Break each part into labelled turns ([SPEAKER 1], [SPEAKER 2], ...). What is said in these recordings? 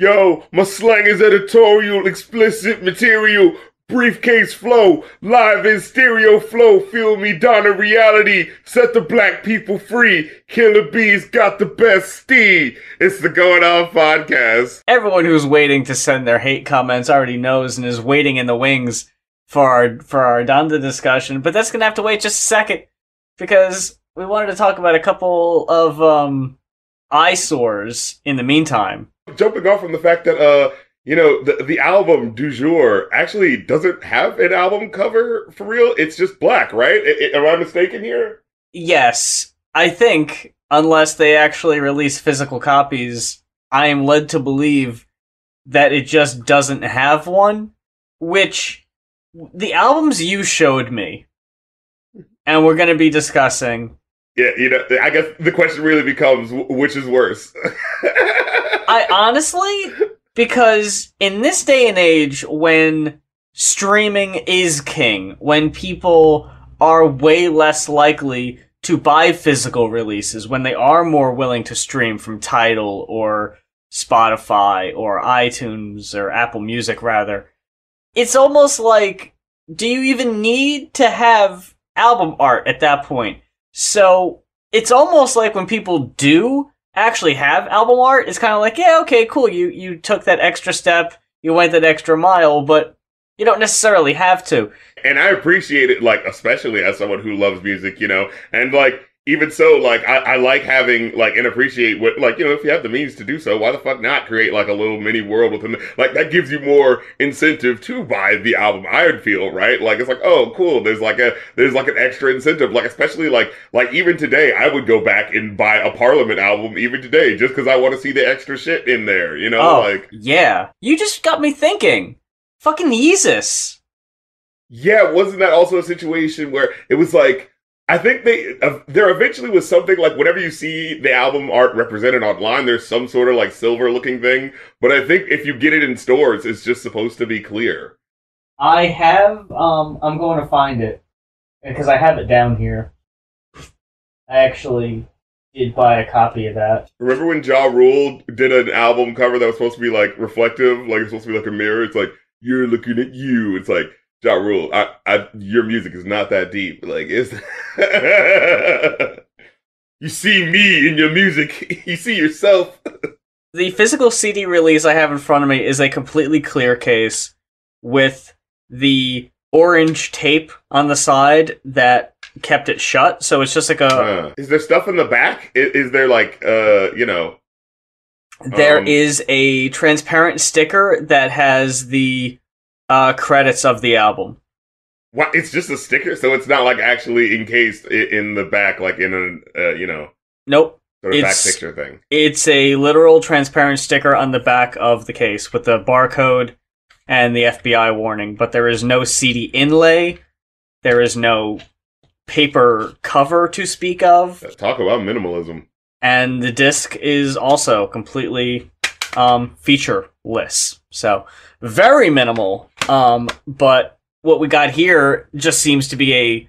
[SPEAKER 1] Yo, my slang is editorial, explicit material, briefcase flow, live in stereo flow, feel me Donna reality, set the black people free, Killer Bees got the best steed. It's the Goin' Off podcast.
[SPEAKER 2] Everyone who's waiting to send their hate comments already knows and is waiting in the wings for our for our Donda discussion, but that's gonna have to wait just a second because we wanted to talk about a couple of um eyesores in the meantime.
[SPEAKER 1] Jumping off from the fact that uh you know the the album du jour actually doesn't have an album cover for real. It's just black, right? I- I- am I mistaken here?
[SPEAKER 2] Yes, I think unless they actually release physical copies, I am led to believe that it just doesn't have one, which the albums you showed me and we're going to be discussing
[SPEAKER 1] Yeah, you know, I guess the question really becomes which is worse.
[SPEAKER 2] I honestly, because in this day and age when streaming is king, when people are way less likely to buy physical releases, when they are more willing to stream from Tidal or Spotify or iTunes or Apple Music rather, it's almost like do you even need to have album art at that point? So it's almost like when people do actually have album art, it's kind of like, yeah, okay, cool. You you took that extra step, you went that extra mile, but you don't necessarily have to.
[SPEAKER 1] and I appreciate it, like especially as someone who loves music, you know, and like even so, like I, I like having like and appreciate what like you know if you have the means to do so, why the fuck not create like a little mini world within the, like that gives you more incentive to buy the album. I would feel right, like it's like oh cool, there's like a there's like an extra incentive, like especially like like even today, I would go back and buy a Parliament album even today just because I want to see the extra shit in there, you know,
[SPEAKER 2] oh,
[SPEAKER 1] like
[SPEAKER 2] yeah. You just got me thinking. Fucking Yeezus.
[SPEAKER 1] Yeah, wasn't that also a situation where it was like I think they uh, there eventually was something like whenever you see the album art represented online, there's some sort of like silver looking thing. But I think if you get it in stores, it's just supposed to be clear.
[SPEAKER 2] I have um I'm going to find it because I have it down here. I actually did buy a copy of that.
[SPEAKER 1] Remember when Ja Rule did an album cover that was supposed to be like reflective, like it's supposed to be like a mirror? It's like you're looking at you. It's like Ja Rule, I, I, your music is not that deep. Like it's. you see me in your music. You see yourself.
[SPEAKER 2] The physical CD release I have in front of me is a completely clear case with the orange tape on the side that kept it shut. So it's just like a
[SPEAKER 1] Uh, is there stuff in the back? Is, is there like uh, you know?
[SPEAKER 2] There
[SPEAKER 1] Um,
[SPEAKER 2] is a transparent sticker that has the uh, credits of the album.
[SPEAKER 1] What? It's just a sticker, so it's not like actually encased in the back, like in a uh, you know
[SPEAKER 2] Nope.
[SPEAKER 1] sort of back
[SPEAKER 2] It's-
[SPEAKER 1] picture thing.
[SPEAKER 2] It's a literal transparent sticker on the back of the case with the barcode and the FBI warning, but there is no CD inlay. There is no paper cover to speak of,
[SPEAKER 1] Talk about minimalism.
[SPEAKER 2] and the disc is also completely um, featureless. So very minimal. Um, but what we got here just seems to be a,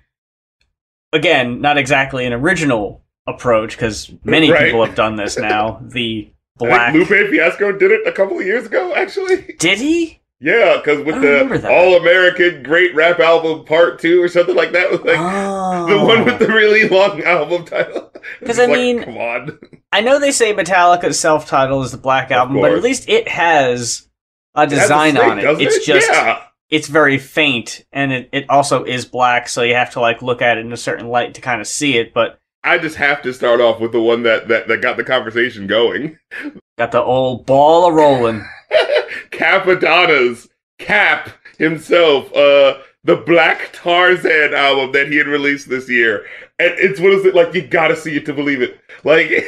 [SPEAKER 2] again, not exactly an original approach because many
[SPEAKER 1] Right.
[SPEAKER 2] people have done this now. The black.
[SPEAKER 1] Lupe Fiasco did it a couple of years ago, actually.
[SPEAKER 2] Did he?
[SPEAKER 1] Yeah, because with the. All American Great Rap Album Part Two or something like that was like
[SPEAKER 2] oh.
[SPEAKER 1] the one with the really long album title. Because
[SPEAKER 2] I
[SPEAKER 1] like,
[SPEAKER 2] mean-
[SPEAKER 1] come on.
[SPEAKER 2] I know they say Metallica's self-titled is the Black Album, but at least it has a
[SPEAKER 1] It a
[SPEAKER 2] design on it. It's just
[SPEAKER 1] yeah.
[SPEAKER 2] it's very faint and it, it also is black so you have to like look at it in a certain light to kind of see it but
[SPEAKER 1] I just have to start off with the one that that, that got the conversation going.
[SPEAKER 2] got the old ball a rolling
[SPEAKER 1] Cappadonna's Cap himself, uh, the Black Tarzan album that he had released this year. And it's what is it like? You gotta see it to believe it. Like,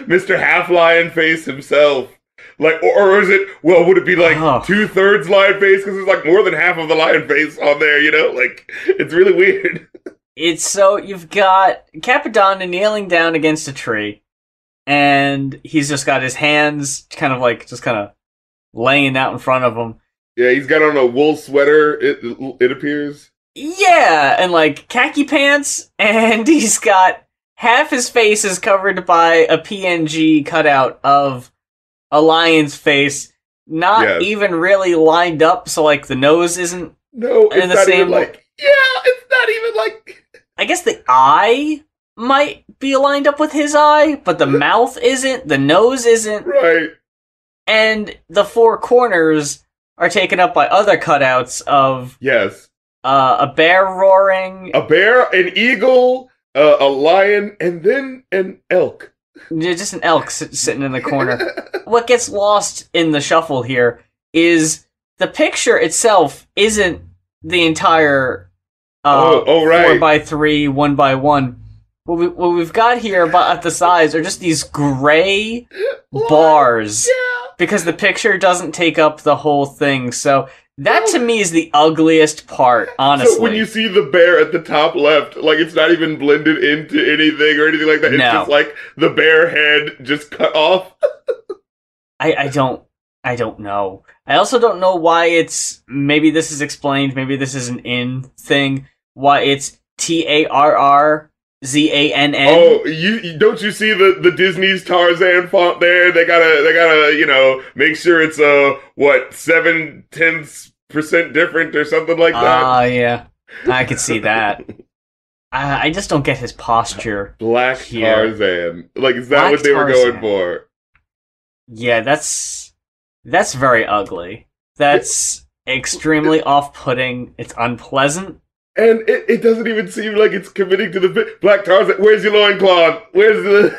[SPEAKER 1] Mr. Half Lion Face himself. Like, or, or is it, well, would it be like
[SPEAKER 2] Oh.
[SPEAKER 1] two thirds lion face? Because there's like more than half of the lion face on there, you know? Like, it's really weird.
[SPEAKER 2] it's so you've got Cappadonna kneeling down against a tree and he's just got his hands kind of like just kind of laying out in front of him
[SPEAKER 1] Yeah, he's got on a wool sweater, it, it appears.
[SPEAKER 2] yeah and like khaki pants and he's got half his face is covered by a png cutout of a lion's face, not
[SPEAKER 1] Yes.
[SPEAKER 2] even really lined up, so like the nose isn't.
[SPEAKER 1] No, it's not
[SPEAKER 2] same-
[SPEAKER 1] even like. Yeah, it's not even like.
[SPEAKER 2] I guess the eye might be lined up with his eye, but the mouth isn't, the nose isn't,
[SPEAKER 1] Right.
[SPEAKER 2] and the four corners are taken up by other cutouts of
[SPEAKER 1] Yes.
[SPEAKER 2] uh, a bear roaring,
[SPEAKER 1] A bear, an eagle, uh, a lion, and then an elk.
[SPEAKER 2] Yeah, just an elk sitting in the corner. what gets lost in the shuffle here is the picture itself isn't the entire uh,
[SPEAKER 1] Oh, oh,
[SPEAKER 2] four
[SPEAKER 1] right.
[SPEAKER 2] by three, one by one. What, we, what we've got here about at the sides are just these gray bars
[SPEAKER 1] Yeah.
[SPEAKER 2] because the picture doesn't take up the whole thing. So that to me is the ugliest part, honestly.
[SPEAKER 1] So when you see the bear at the top left, like it's not even blended into anything or anything like that. It's
[SPEAKER 2] No.
[SPEAKER 1] just like the bear head just cut off.
[SPEAKER 2] I, I don't I don't know. I also don't know why it's maybe this is explained, maybe this is an in thing. Why it's T A R R Z A N N.
[SPEAKER 1] Oh, you don't you see the the Disney's Tarzan font there? They gotta they gotta you know make sure it's uh what seven tenths percent different or something like that.
[SPEAKER 2] Ah, yeah. I could see that. I, I just don't get his posture.
[SPEAKER 1] Black
[SPEAKER 2] here.
[SPEAKER 1] Tarzan. Like is that
[SPEAKER 2] Black
[SPEAKER 1] what they were going for?
[SPEAKER 2] Yeah, that's that's very ugly. That's extremely off-putting. It's unpleasant.
[SPEAKER 1] And it, it doesn't even seem like it's committing to the. Black Tarzan, where's your loincloth? Where's the?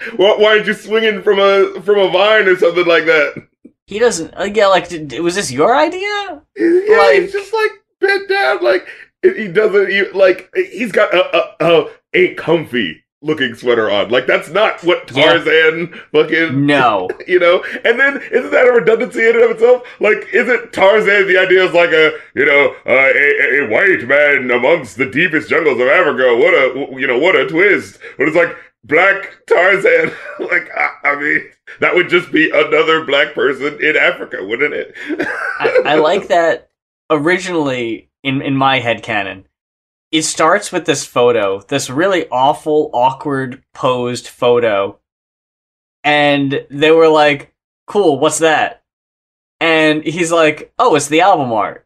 [SPEAKER 1] why, why aren't you swinging from a from a vine or something like that?
[SPEAKER 2] He doesn't. Uh, yeah, like, did, was this your idea?
[SPEAKER 1] Yeah,
[SPEAKER 2] Like-
[SPEAKER 1] he's just like bent down, like he doesn't even like he's got a a, a, ain't comfy looking sweater on. Like that's not what
[SPEAKER 2] Yeah.
[SPEAKER 1] Tarzan fucking
[SPEAKER 2] No.
[SPEAKER 1] you know. And then isn't that a redundancy in and of itself? Like, isn't Tarzan the idea is like a you know uh, a, a white man amongst the deepest jungles of Africa? What a you know what a twist! But it's like black Tarzan. like I, I mean, that would just be another black person in Africa, wouldn't it?
[SPEAKER 2] I, I like that originally in in my head canon. It starts with this photo, this really awful, awkward posed photo, and they were like, "Cool, what's that?" And he's like, "Oh, it's the album art,"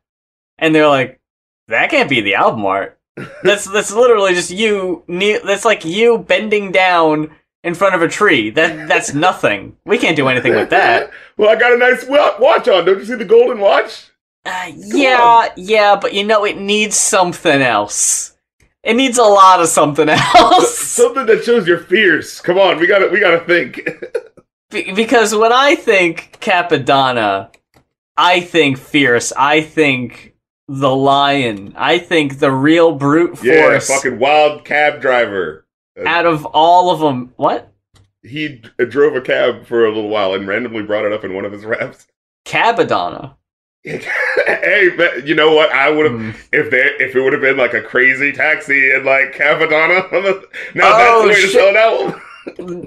[SPEAKER 2] and they're like, "That can't be the album art. That's that's literally just you. That's like you bending down." In front of a tree. That that's nothing. We can't do anything with that.
[SPEAKER 1] well, I got a nice watch on. Don't you see the golden watch?
[SPEAKER 2] Uh, yeah, yeah, but you know, it needs something else. It needs a lot of something else.
[SPEAKER 1] Something that shows you're fierce. Come on, we gotta we gotta think.
[SPEAKER 2] Be- because when I think Cappadonna, I think fierce. I think the lion. I think the real brute force.
[SPEAKER 1] yeah,
[SPEAKER 2] force
[SPEAKER 1] fucking wild cab driver.
[SPEAKER 2] out of all of them. What?
[SPEAKER 1] he d- drove a cab for a little while and randomly brought it up in one of his raps.
[SPEAKER 2] Cabadonna.
[SPEAKER 1] hey, man, you know what? I would have
[SPEAKER 2] Hmm.
[SPEAKER 1] if there if it would have been like a crazy taxi and like Cavadonna. Now
[SPEAKER 2] Oh,
[SPEAKER 1] that's the way to sell an album.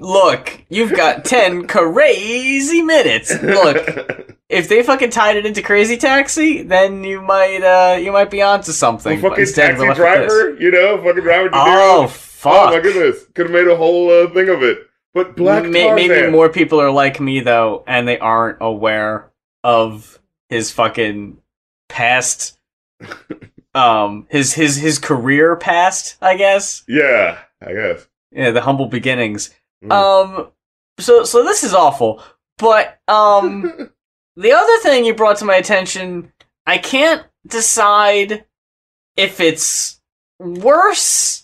[SPEAKER 2] Look, you've got 10 crazy minutes. Look, if they fucking tied it into Crazy Taxi, then you might uh you might be onto something. but
[SPEAKER 1] fucking
[SPEAKER 2] instead
[SPEAKER 1] taxi
[SPEAKER 2] we left with this.
[SPEAKER 1] driver, you know, fucking driver.
[SPEAKER 2] Oh fuck!
[SPEAKER 1] Oh my goodness, could have made a whole uh, thing of it. But Black Tarzan.
[SPEAKER 2] maybe more people are like me though, and they aren't aware of his fucking past, um, his his his career past. I guess,
[SPEAKER 1] Yeah, I guess.
[SPEAKER 2] yeah, the humble beginnings.
[SPEAKER 1] Mm.
[SPEAKER 2] Um, so so this is awful, but um, the other thing you brought to my attention, I can't decide if it's worse.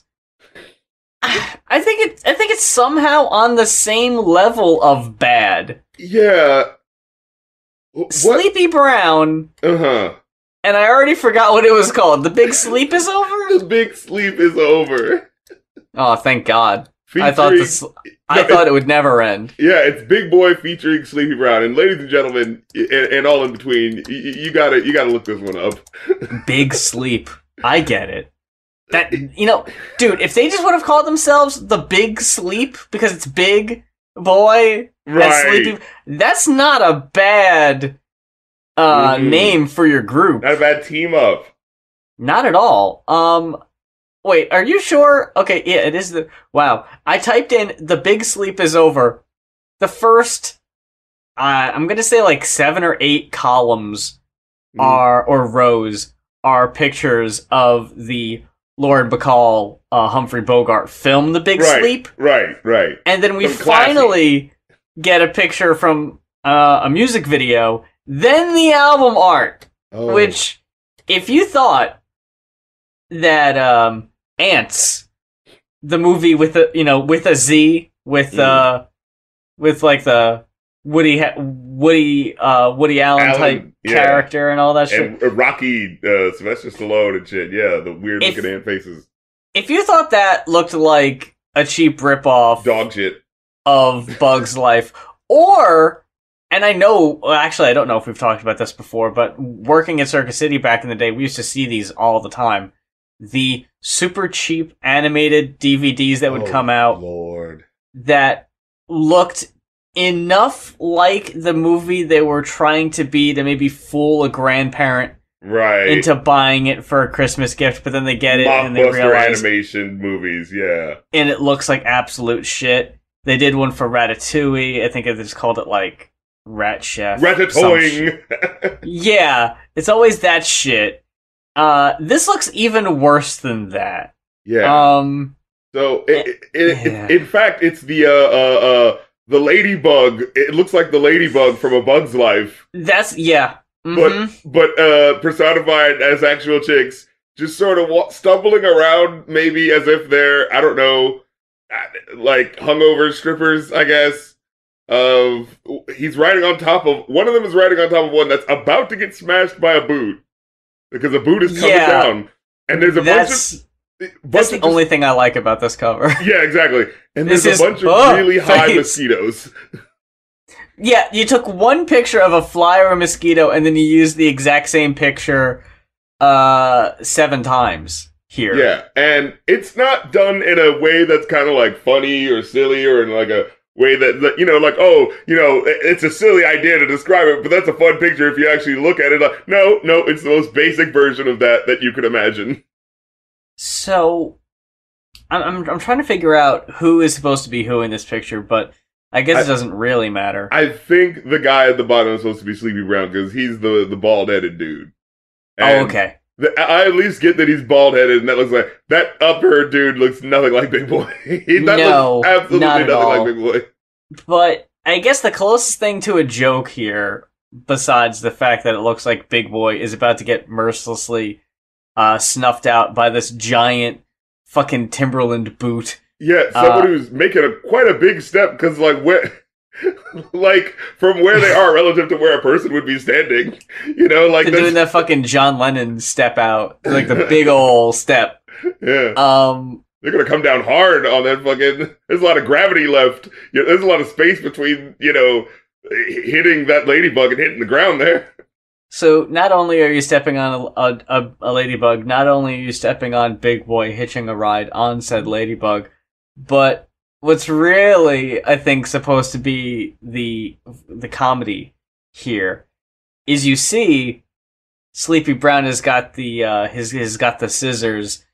[SPEAKER 2] I think it. I think it's somehow on the same level of bad.
[SPEAKER 1] yeah. Wh- What?
[SPEAKER 2] Sleepy Brown,
[SPEAKER 1] Uh huh.
[SPEAKER 2] and I already forgot what it was called. The Big Sleep is over.
[SPEAKER 1] The big sleep is over.
[SPEAKER 2] Oh, thank God! I thought
[SPEAKER 1] Featuring-
[SPEAKER 2] this. I
[SPEAKER 1] No,
[SPEAKER 2] thought it would never end.
[SPEAKER 1] Yeah, it's Big Boy featuring Sleepy Brown, and ladies and gentlemen, and, and all in between, you, you gotta you gotta look this one up.
[SPEAKER 2] Big Sleep. I get it. That you know, dude. If they just would have called themselves the Big Sleep because it's Big Boy
[SPEAKER 1] Right?
[SPEAKER 2] Sleepy, that's not a bad uh
[SPEAKER 1] Mhm.
[SPEAKER 2] name for your group.
[SPEAKER 1] Not a bad team up.
[SPEAKER 2] Not at all. Um, wait, are you sure? Okay, yeah, it is the. Wow, I typed in "the big sleep is over." The first uh, I'm gonna say like seven or eight columns
[SPEAKER 1] Mhm.
[SPEAKER 2] are or rows are pictures of the Lauren Bacall uh, Humphrey Bogart film The Big
[SPEAKER 1] Right.
[SPEAKER 2] Sleep,
[SPEAKER 1] Right, right.
[SPEAKER 2] and then we
[SPEAKER 1] Some classy.
[SPEAKER 2] finally get a picture from uh, a music video, then the album art.
[SPEAKER 1] Oh.
[SPEAKER 2] Which, if you thought that um, Antz, the movie with a you know with a Z with
[SPEAKER 1] Mhm.
[SPEAKER 2] uh with like the Woody ha- Woody uh Woody Allen,
[SPEAKER 1] Allen,
[SPEAKER 2] type
[SPEAKER 1] yeah.
[SPEAKER 2] character and all that shit.
[SPEAKER 1] and uh, Rocky, uh, Sylvester Stallone and shit. Yeah, the weird
[SPEAKER 2] If-
[SPEAKER 1] looking ant faces.
[SPEAKER 2] if you thought that looked like a cheap ripoff
[SPEAKER 1] Dog shit.
[SPEAKER 2] of Bug's Life, or and I know actually I don't know if we've talked about this before, but working at Circuit City back in the day, we used to see these all the time. The super cheap animated DVDs that would
[SPEAKER 1] Oh,
[SPEAKER 2] come out
[SPEAKER 1] Lord.
[SPEAKER 2] that looked enough like the movie they were trying to be to maybe fool a grandparent
[SPEAKER 1] Right.
[SPEAKER 2] into buying it for a Christmas gift, but then they get it and they realize
[SPEAKER 1] animation movies, yeah.
[SPEAKER 2] and it looks like absolute shit. They did one for Ratatouille. I think they just called it like Rat Chef.
[SPEAKER 1] Ratatouille.
[SPEAKER 2] Yeah, it's always that shit. Uh, this looks even worse than that.
[SPEAKER 1] yeah.
[SPEAKER 2] Um,
[SPEAKER 1] so, it, it, it,
[SPEAKER 2] yeah.
[SPEAKER 1] in fact, it's the uh, uh, uh, the ladybug. It looks like the ladybug from A Bug's Life,
[SPEAKER 2] that's yeah. Mhm.
[SPEAKER 1] but uh, personified as actual chicks, just sort of wa- stumbling around, maybe as if they're I don't know, uh, like hungover strippers, I guess. Of he's riding on top of one of them is riding on top of one that's about to get smashed by a boot because a boot is coming
[SPEAKER 2] Yeah.
[SPEAKER 1] down, and there's a
[SPEAKER 2] that's
[SPEAKER 1] bunch of
[SPEAKER 2] that's the
[SPEAKER 1] of
[SPEAKER 2] only thing I like about this cover.
[SPEAKER 1] yeah, exactly. And
[SPEAKER 2] This
[SPEAKER 1] there's a bunch of really high mosquitoes.
[SPEAKER 2] yeah, you took one picture of a fly or a mosquito, and then you used the exact same picture uh seven times here.
[SPEAKER 1] Yeah, and it's not done in a way that's kind of like funny or silly or in like a way that, that you know, like oh, you know, it's a silly idea to describe it, but that's a fun picture if you actually look at it. Like, no, no, it's the most basic version of that that you could imagine.
[SPEAKER 2] So, I'm, I'm I'm trying to figure out who is supposed to be who in this picture, but I guess
[SPEAKER 1] I-
[SPEAKER 2] it doesn't really matter.
[SPEAKER 1] I think the guy at the bottom is supposed to be Sleepy Brown because he's the the bald headed dude.
[SPEAKER 2] oh, okay.
[SPEAKER 1] the- I at least get that he's bald headed, and that looks like that upper dude looks nothing like Big Boy. He- that
[SPEAKER 2] No,
[SPEAKER 1] looks absolutely
[SPEAKER 2] not at
[SPEAKER 1] nothing
[SPEAKER 2] all.
[SPEAKER 1] like Big Boy.
[SPEAKER 2] But I guess the closest thing to a joke here, besides the fact that it looks like Big Boy is about to get mercilessly uh, snuffed out by this giant fucking Timberland boot.
[SPEAKER 1] Yeah, someone
[SPEAKER 2] Uh,
[SPEAKER 1] who's making a quite a big step because, like, where, like, from where they are relative to where a person would be standing, you know, like
[SPEAKER 2] doing that fucking John Lennon step out, like the big ol' step.
[SPEAKER 1] yeah,
[SPEAKER 2] Um,
[SPEAKER 1] they're gonna come down hard on that fucking. There's a lot of gravity left. Yeah, there's a lot of space between, you know, hitting that ladybug and hitting the ground there.
[SPEAKER 2] So not only are you stepping on a, a, a, a ladybug, not only are you stepping on Big Boy hitching a ride on said ladybug, but what's really I think supposed to be the the comedy here is you see Sleepy Brown has got the uh, his has got the scissors.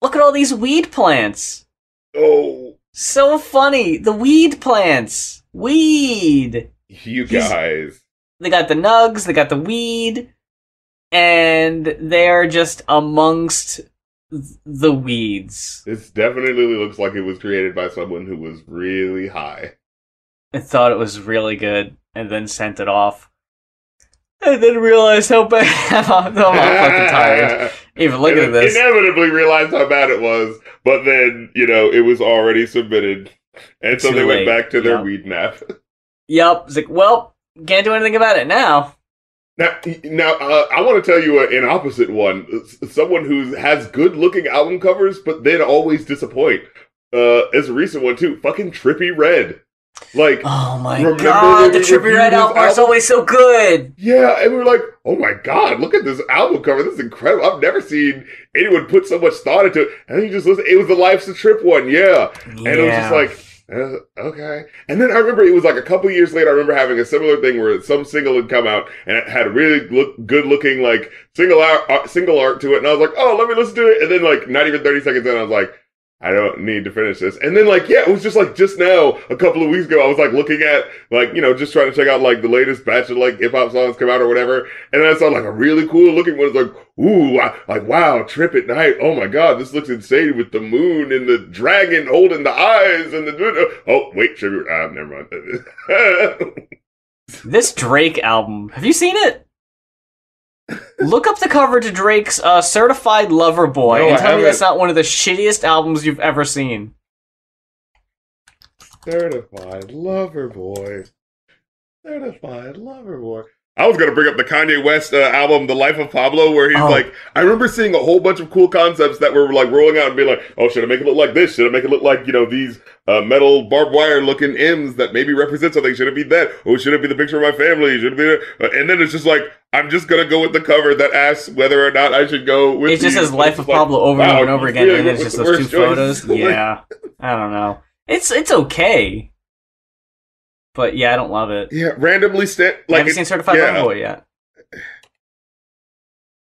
[SPEAKER 2] Look at all these weed plants.
[SPEAKER 1] Oh,
[SPEAKER 2] So funny. The weed plants. Weed.
[SPEAKER 1] you
[SPEAKER 2] He's-
[SPEAKER 1] guys.
[SPEAKER 2] They got the nugs, they got the weed, and they're just amongst the weeds.
[SPEAKER 1] This definitely looks like it was created by someone who was really high.
[SPEAKER 2] And thought it was really good, and then sent it off. And then realized how bad I'm, I'm fucking tired. Even looking at this.
[SPEAKER 1] Inevitably realized how bad it was, but then, you know, it was already submitted. And so
[SPEAKER 2] Too
[SPEAKER 1] they
[SPEAKER 2] late,
[SPEAKER 1] went back to their
[SPEAKER 2] yeah.
[SPEAKER 1] weed nap.
[SPEAKER 2] Yup. It's like, well, can't do anything about it now.
[SPEAKER 1] Now, now uh, I want to tell you an opposite one. Someone who has good looking album covers, but then always disappoint. Uh, as a recent one too. Fucking Trippie Redd. Like,
[SPEAKER 2] Oh my god, the Trippie
[SPEAKER 1] Redd
[SPEAKER 2] album is always so good.
[SPEAKER 1] yeah, and we were like, oh my god, look at this album cover. This is incredible. I've never seen anyone put so much thought into it. And then you just listen. It was the Life's a Trip one, yeah. And it was just like, uh, okay. And then I remember it was like a couple years later. I remember having a similar thing where some single had come out and it had really look, good looking like single art, uh, single art to it. And I was like, oh, let me listen to it. And then like not even 30 seconds in, I was like, I don't need to finish this. And then like, yeah, it was just like just now, a couple of weeks ago, I was like looking at like, you know, just trying to check out like the latest batch of like hip hop songs come out or whatever. And I saw like a really cool looking one. It's like, ooh, I, like wow, Trip at Knight. Oh my god, this looks insane with the moon and the dragon holding the eyes and the oh wait, sugar. Ah, never mind.
[SPEAKER 2] This Drake album, have you seen it? Look up the cover to Drake's uh, Certified Lover Boy
[SPEAKER 1] No,
[SPEAKER 2] and
[SPEAKER 1] I
[SPEAKER 2] tell me that's not one of the shittiest albums you've ever seen.
[SPEAKER 1] Certified lover boy. Certified lover boy. I was gonna bring up the Kanye West uh, album, "The Life of Pablo," where he's
[SPEAKER 2] Oh.
[SPEAKER 1] like, I remember seeing a whole bunch of cool concepts that were like rolling out and being like, "Oh, should I make it look like this? Should I make it look like you know these uh, metal barbed wire looking M's that maybe represent something? Should it be that? Oh, should it be the picture of my family? Should it be?" Uh, and then it's just like, I'm just gonna go with the cover that asks whether or not I should go with.
[SPEAKER 2] It just
[SPEAKER 1] these.
[SPEAKER 2] says Life of
[SPEAKER 1] like,
[SPEAKER 2] Pablo over and
[SPEAKER 1] wow,
[SPEAKER 2] over and over again,
[SPEAKER 1] really
[SPEAKER 2] and then it's just those two
[SPEAKER 1] worst
[SPEAKER 2] photos. Yeah, I don't know. It's it's okay, but yeah, I don't love it.
[SPEAKER 1] yeah, randomly stand like
[SPEAKER 2] Have you
[SPEAKER 1] it-
[SPEAKER 2] seen Certified
[SPEAKER 1] yeah.
[SPEAKER 2] Lover Boy yet?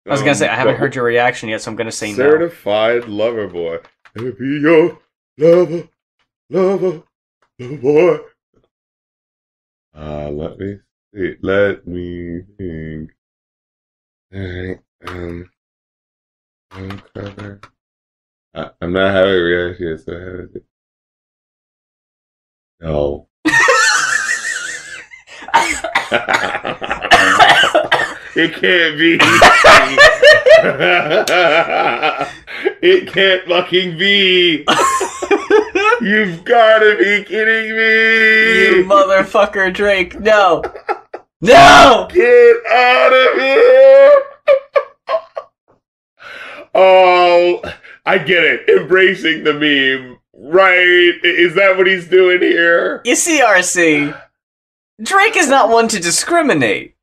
[SPEAKER 2] I was gonna say I haven't
[SPEAKER 1] Um,
[SPEAKER 2] heard your reaction yet, so I'm gonna say no.
[SPEAKER 1] Certified lover boy. Be your lover, lover, lover boy. Uh, let me see. Let me think. Alright, um, um, cover. I, I'm not having a reaction, so I have to. No. It can't be. it can't fucking be. You've gotta be kidding me.
[SPEAKER 2] you motherfucker, Drake! No, no.
[SPEAKER 1] Get out of here! oh, I get it. Embracing the meme. Right. Is that what he's doing here?
[SPEAKER 2] You see, RC, Drake is not one to discriminate.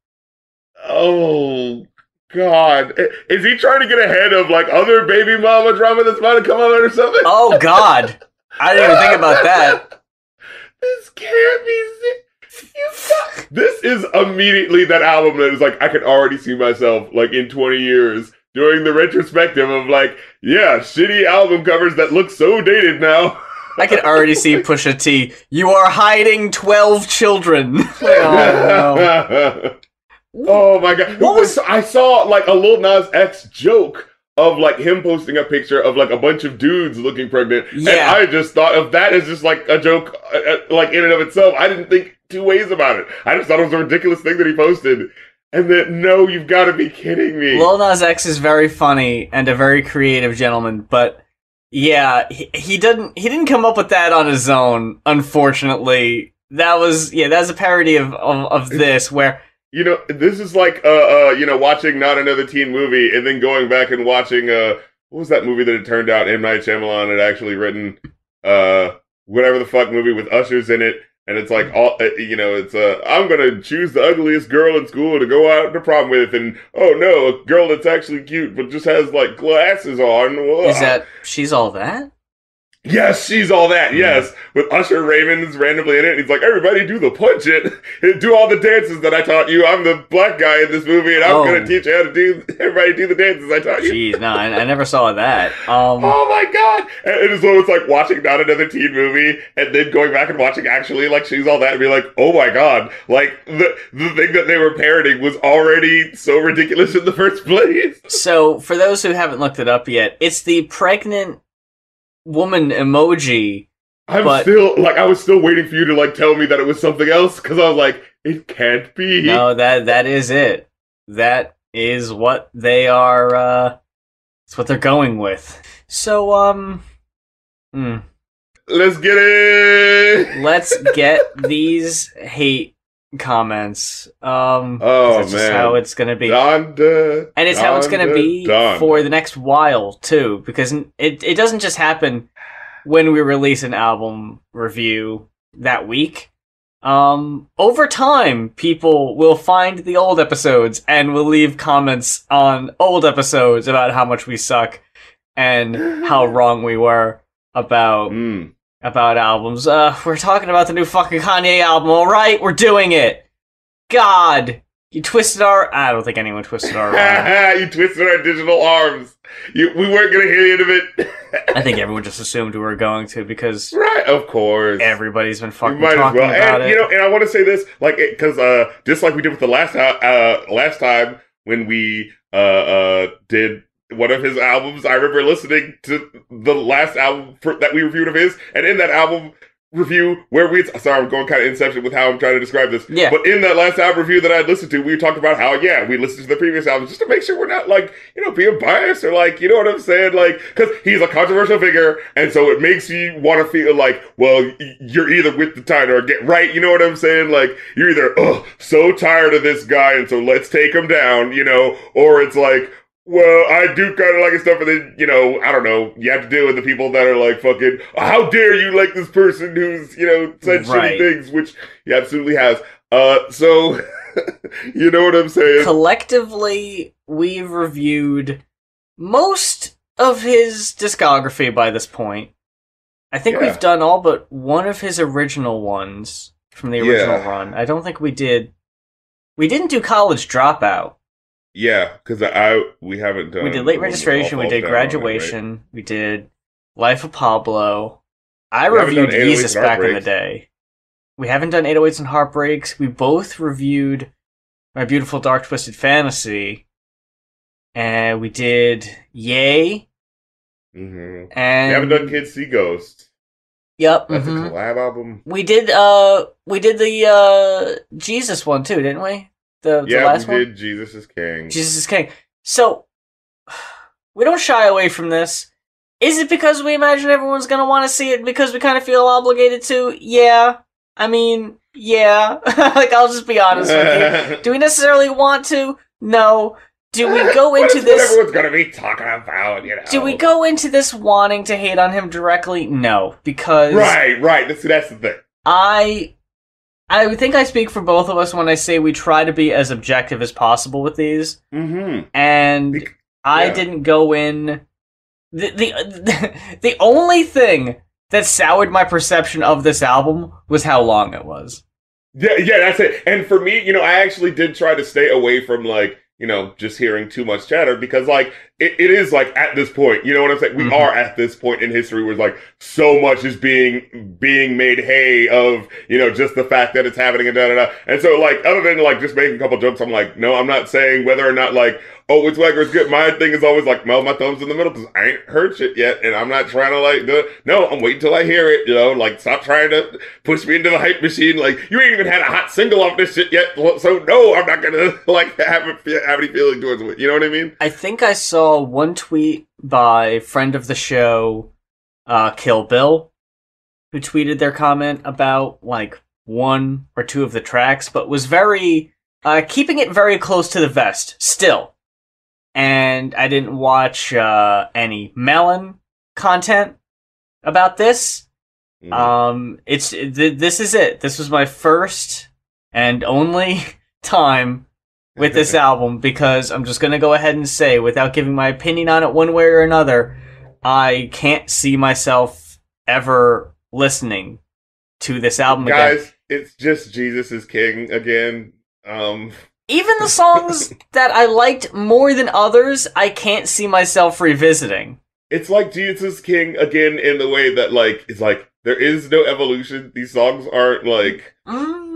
[SPEAKER 1] Oh, God. Is he trying to get ahead of like other baby mama drama that's about to come out or something?
[SPEAKER 2] Oh God, I didn't even think about that.
[SPEAKER 1] This can't be. Got- This is immediately that album that is like I can already see myself like in 20 years doing the retrospective of like yeah shitty album covers that look so dated now.
[SPEAKER 2] I can already see Pusha T. You are hiding twelve children. oh
[SPEAKER 1] oh my god!
[SPEAKER 2] What was-
[SPEAKER 1] I saw like a Lil Nas X joke of like him posting a picture of like a bunch of dudes looking pregnant, and I just thought of that as just like a joke, uh, uh, like in and of itself. I didn't think two ways about it. I just thought it was a ridiculous thing that he posted, and that no, you've got to be kidding me.
[SPEAKER 2] Lil Nas X is very funny and a very creative gentleman, but yeah, he, he didn't he didn't come up with that on his own. Unfortunately, that was yeah, that's a parody of of, of this where
[SPEAKER 1] You know, this is like uh, uh, you know, watching not another teen movie and then going back and watching uh, what was that movie that it turned out M Night Shyamalan had actually written uh, whatever the fuck movie with Usher's in it, and it's like all uh, you know, it's uh, I'm gonna choose the ugliest girl in school to go out to prom with, and oh no, a girl that's actually cute but just has like glasses on.
[SPEAKER 2] is that she's all that?
[SPEAKER 1] Yes, she's all that. Yes, with Usher Raymond's randomly in it. He's like, everybody do the punch it, do all the dances that I taught you. I'm the black guy in this movie, and I'm
[SPEAKER 2] Oh.
[SPEAKER 1] gonna teach you how to do. Everybody do the dances I taught you.
[SPEAKER 2] Jeez, no, I, I never saw that. Um,
[SPEAKER 1] Oh my god! And it is almost like watching not another teen movie, and then going back and watching actually like she's all that, and be like, oh my god! Like the the thing that they were parodying was already so ridiculous in the first place.
[SPEAKER 2] So, for those who haven't looked it up yet, it's the pregnant woman emoji.
[SPEAKER 1] I'm
[SPEAKER 2] But-
[SPEAKER 1] still like I was still waiting for you to like tell me that it was something else because I was like, it can't be.
[SPEAKER 2] No, that that is it. That is what they are. uh It's what they're going with. So, um, hmm,
[SPEAKER 1] Let's get it.
[SPEAKER 2] let's get these hate comments. Um,
[SPEAKER 1] Oh
[SPEAKER 2] that's just
[SPEAKER 1] man,
[SPEAKER 2] how it's gonna be.
[SPEAKER 1] Donda,
[SPEAKER 2] and it's how it's going to be
[SPEAKER 1] Donda.
[SPEAKER 2] for the next while too because it it doesn't just happen when we release an album review that week um over time people will find the old episodes and will leave comments on old episodes about how much we suck and how wrong we were about
[SPEAKER 1] Mm.
[SPEAKER 2] About albums uh we're talking about the new fucking Kanye album all right we're doing it god You twisted our. I don't think anyone twisted our arm.
[SPEAKER 1] you twisted our digital arms. You, we weren't gonna hear the end of it.
[SPEAKER 2] I think everyone just assumed we were going to because
[SPEAKER 1] right, of course.
[SPEAKER 2] everybody's been fucking
[SPEAKER 1] might as
[SPEAKER 2] talking
[SPEAKER 1] well,
[SPEAKER 2] about
[SPEAKER 1] and
[SPEAKER 2] it.
[SPEAKER 1] you know, and I want to say this, like, it because uh, just like we did with the last uh, uh last time when we uh uh did one of his albums, I remember listening to the last album for, that we reviewed of his, and in that album review where we sorry, I'm going kind of inception with how I'm trying to describe this.
[SPEAKER 2] Yeah.
[SPEAKER 1] But in that last album review that I listened to, we talked about how yeah, we listened to the previous albums just to make sure we're not like you know being biased or like you know what I'm saying, like because he's a controversial figure, and so it makes you want to feel like well you're either with the tide or get right. You know what I'm saying? Like you're either oh so tired of this guy, and so let's take him down, you know, or it's like. Well, I do kind of like his stuff, and then you know, I don't know. You have to deal with the people that are like, "Fucking, how dare you like this person who's you know said
[SPEAKER 2] Right.
[SPEAKER 1] shitty things," which he absolutely has. Uh, so you know what I'm saying?
[SPEAKER 2] Collectively, we've reviewed most of his discography by this point. I think
[SPEAKER 1] Yeah.
[SPEAKER 2] we've done all but one of his original ones from the original
[SPEAKER 1] Yeah.
[SPEAKER 2] run. I don't think we did. We didn't do College Dropout.
[SPEAKER 1] Yeah, because I we haven't done.
[SPEAKER 2] we did late registration. We did
[SPEAKER 1] Down on it, right?
[SPEAKER 2] graduation. We did Life of Pablo. I
[SPEAKER 1] We
[SPEAKER 2] reviewed
[SPEAKER 1] done 808s
[SPEAKER 2] Yeezus
[SPEAKER 1] and
[SPEAKER 2] back in the day. We haven't done 808s and Heartbreaks. We both reviewed My Beautiful Dark Twisted Fantasy. And we did Ye.
[SPEAKER 1] Mhm.
[SPEAKER 2] And
[SPEAKER 1] We haven't done Kids See Ghosts.
[SPEAKER 2] Yep.
[SPEAKER 1] That's
[SPEAKER 2] mhm.
[SPEAKER 1] a collab album.
[SPEAKER 2] We did uh we did the uh Jesus one too, didn't we? The, the
[SPEAKER 1] yeah,
[SPEAKER 2] last
[SPEAKER 1] we
[SPEAKER 2] one?
[SPEAKER 1] Jesus is King.
[SPEAKER 2] Jesus is King. So we don't shy away from this. Is it because we imagine everyone's gonna want to see it because we kind of feel obligated to? Yeah. I mean, yeah. like I'll just be honest with you. Do we necessarily want to? No. Do we go into this?
[SPEAKER 1] everyone's gonna be talking about, you know.
[SPEAKER 2] Do we go into this wanting to hate on him directly? No, because
[SPEAKER 1] Right, right. That's that's the thing.
[SPEAKER 2] I I think I speak for both of us when I say we try to be as objective as possible with these.
[SPEAKER 1] Mm-hmm.
[SPEAKER 2] and
[SPEAKER 1] Bec-
[SPEAKER 2] I
[SPEAKER 1] yeah.
[SPEAKER 2] didn't go in. The, the the only thing that soured my perception of this album was how long it was.
[SPEAKER 1] Yeah, yeah, that's it. And for me, you know, I actually did try to stay away from like, you know, just hearing too much chatter because like it, it is like at this point, you know what I'm saying? We
[SPEAKER 2] Mhm.
[SPEAKER 1] are at this point in history where like so much is being being made hay of, you know, just the fact that it's happening and da da da. And so like other than like just making a couple jokes, I'm like, no, I'm not saying whether or not like, oh, it's whack or it's good. My thing is always like, well, my thumb's in the middle because I ain't heard shit yet, and I'm not trying to like do it. No, I'm waiting till I hear it, you know, like stop trying to push me into the hype machine. Like you ain't even had a hot single off this shit yet, so no, I'm not gonna like have a, have any feeling towards it. You know what I mean?
[SPEAKER 2] I think I saw one tweet by friend of the show, uh, Kill Bill, who tweeted their comment about like one or two of the tracks, but was very uh, keeping it very close to the vest still. And I didn't watch uh, any Melon content about this.
[SPEAKER 1] Mm.
[SPEAKER 2] Um, it's th- this is it. This was my first and only time with this album because I'm just gonna go ahead and say, without giving my opinion on it one way or another, I can't see myself ever listening to this album again.
[SPEAKER 1] Guys, it's just Jesus is King again. Um,
[SPEAKER 2] Even the songs that I liked more than others, I can't see myself revisiting.
[SPEAKER 1] it's like Jesus is King again in the way that like it's like there is no evolution. These songs aren't like
[SPEAKER 2] Mm,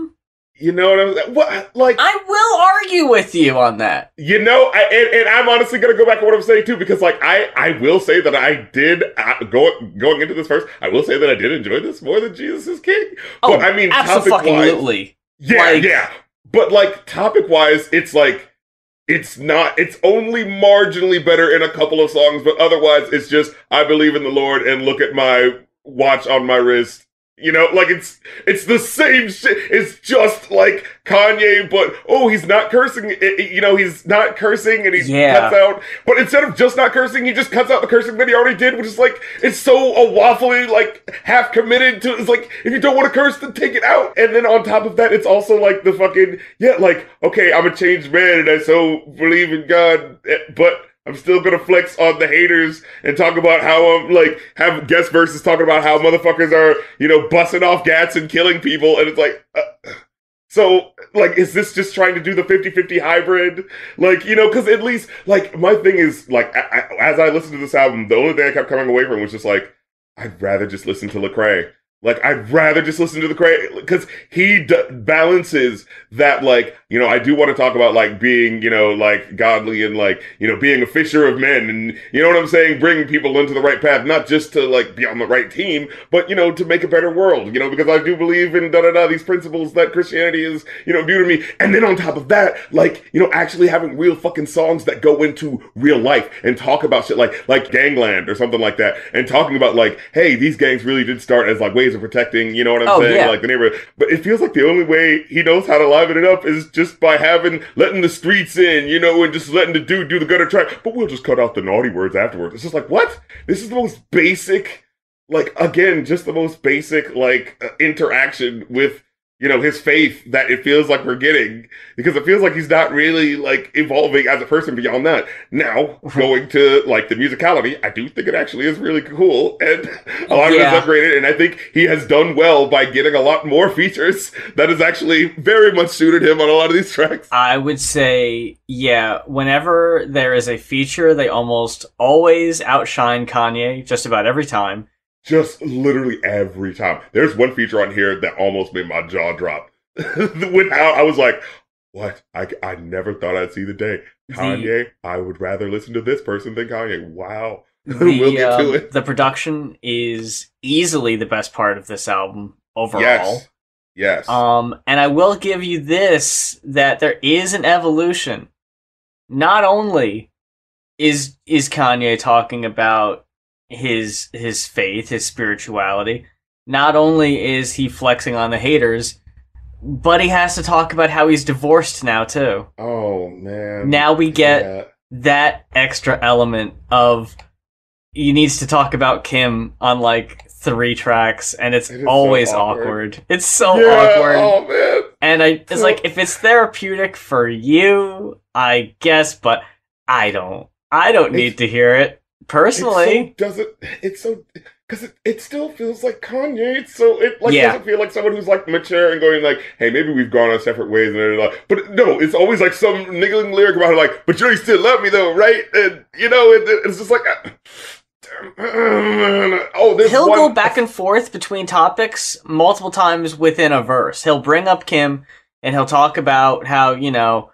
[SPEAKER 1] you know what I'm saying? What like
[SPEAKER 2] I will argue with you on that.
[SPEAKER 1] You know, I, and, and I'm honestly gonna go back to what I'm saying too, because like I, I will say that I did uh, go, going into this first. I will say that I did enjoy this more than Jesus is King.
[SPEAKER 2] Oh,
[SPEAKER 1] but I mean,
[SPEAKER 2] absolutely.
[SPEAKER 1] yeah,
[SPEAKER 2] Like-
[SPEAKER 1] yeah. But like topic wise, it's like it's not. It's only marginally better in a couple of songs, but otherwise, it's just I believe in the Lord and look at my watch on my wrist. You know, like it's it's the same shit. It's just like Kanye, but oh, he's not cursing. It- it- you know, he's not cursing, and he
[SPEAKER 2] Yeah.
[SPEAKER 1] cuts out. But instead of just not cursing, he just cuts out the cursing that he already did, which is like it's so a waffly, like half committed to. It's like if you don't want to curse, then take it out. And then on top of that, it's also like the fucking yeah, like okay, I'm a changed man, and I so believe in God, eh, but. I'm still gonna flex on the haters and talk about how I'm like have guest verses talking about how motherfuckers are you know busting off gats and killing people, and it's like uh, So, like, is this just trying to do the 50-50 hybrid? Like, you know, because at least, like, my thing is, like, I, I, as I listened to this album, the only thing I kept coming away from was just like, I'd rather just listen to Lecrae. Like I'd rather just listen to Lecrae because he d- balances that like you know I do want to talk about like being you know like godly and like you know being a fisher of men and you know what I'm saying? Bringing people into the right path not just to like be on the right team but you know to make a better world you know because I do believe in da da da these principles that Christianity is you know due to me. And then on top of that like you know actually having real fucking songs that go into real life and talk about shit like like Gangland or something like that and talking about like hey these gangs really did start as like ways ways of protecting, you know what I'm
[SPEAKER 2] Oh,
[SPEAKER 1] saying?
[SPEAKER 2] yeah.
[SPEAKER 1] Like the neighborhood. But it feels like the only way he knows how to liven it up is just by having letting the streets in, you know, and just letting the dude do the gutter track. But we'll just cut out the naughty words afterwards. It's just like, what? This is the most basic, like again, just the most basic like uh, interaction with you know his faith that it feels like we're getting because it feels like he's not really like evolving as a person beyond that. Now uh-huh. going to like the musicality i do think it actually is really cool and a lot of it's upgraded and i think he has done well by getting a lot more features that has actually very much suited him on a lot of these tracks.
[SPEAKER 2] I would say, yeah, whenever there is a feature, they almost always outshine Kanye just about every time.
[SPEAKER 1] Just literally every time there's one feature on here that almost made my jaw drop with how i was like what i, I never thought i'd see the day
[SPEAKER 2] The-
[SPEAKER 1] Kanye, I would rather listen to this person than Kanye. Wow.
[SPEAKER 2] The,
[SPEAKER 1] we'll get to
[SPEAKER 2] um,
[SPEAKER 1] it.
[SPEAKER 2] the production is easily the best part of this album overall.
[SPEAKER 1] Yes. Yes.
[SPEAKER 2] Um, and I will give you this that there is an evolution. Not only is is Kanye talking about his his faith, his spirituality, not only is he flexing on the haters, but he has to talk about how he's divorced now too.
[SPEAKER 1] oh man.
[SPEAKER 2] Now we get
[SPEAKER 1] Yeah.
[SPEAKER 2] that extra element of he needs to talk about Kim on like three tracks and it's
[SPEAKER 1] It is so
[SPEAKER 2] always
[SPEAKER 1] awkward.
[SPEAKER 2] awkward. It's so
[SPEAKER 1] Yeah,
[SPEAKER 2] awkward.
[SPEAKER 1] Oh man.
[SPEAKER 2] And I it's like if it's therapeutic for you, I guess, but I don't. I don't need
[SPEAKER 1] It's-
[SPEAKER 2] to hear it personally.
[SPEAKER 1] It so doesn't it's so because it, it still feels like Kanye. It's so it like
[SPEAKER 2] Yeah.
[SPEAKER 1] doesn't feel like someone who's like mature and going like, hey, maybe we've gone our separate ways and blah, blah, blah. but no, it's always like some niggling lyric about it, like, but you still love me though, right? And you know, it, it's just like. uh, Oh,
[SPEAKER 2] He'll
[SPEAKER 1] one,
[SPEAKER 2] go back and forth between topics multiple times within a verse. He'll bring up Kim and he'll talk about how, you know,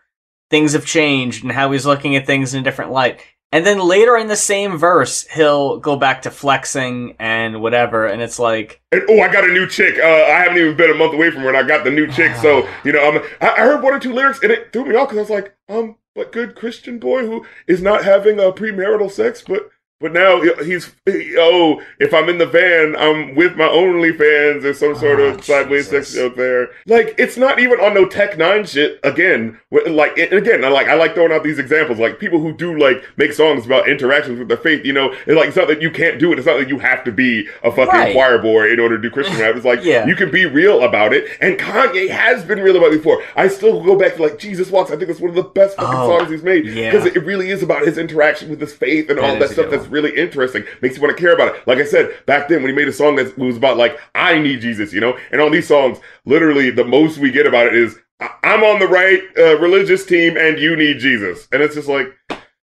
[SPEAKER 2] things have changed and how he's looking at things in a different light. And then later in the same verse, he'll go back to flexing and whatever, and it's like,
[SPEAKER 1] And, oh, I got a new chick. Uh, I haven't even been a month away from her, and I got the new chick. So you know, um, I, I heard one or two lyrics, and it threw me off because I was like, um, but good Christian boy who is not having a premarital sex, but but now he's oh, if I'm in the van, I'm with my OnlyFans or some sort
[SPEAKER 2] Oh,
[SPEAKER 1] of ah, sideways
[SPEAKER 2] Jesus.
[SPEAKER 1] sex joke there. Like it's not even on no Tech Nine shit. Again, like and again, I like I like throwing out these examples, like people who do like make songs about interactions with their faith. You know, it's like it's not that you can't do it. It's not that you have to be a fucking
[SPEAKER 2] Right.
[SPEAKER 1] choir boy in order to do Christian rap. It's like
[SPEAKER 2] Yeah.
[SPEAKER 1] you can be real about it, and Kanye has been real about it before. I still go back to like Jesus Walks. I think it's one of the best fucking
[SPEAKER 2] Oh,
[SPEAKER 1] songs he's made
[SPEAKER 2] yeah.
[SPEAKER 1] because it really is about his interaction with his faith and
[SPEAKER 2] That
[SPEAKER 1] all that stuff
[SPEAKER 2] good
[SPEAKER 1] that's really interesting. Makes you want to care about it. Like I said back then when he made a song that was about like I need Jesus, you know. And on these songs, literally the most we get about it is I'm on the right uh, religious team and you need Jesus, and it's just like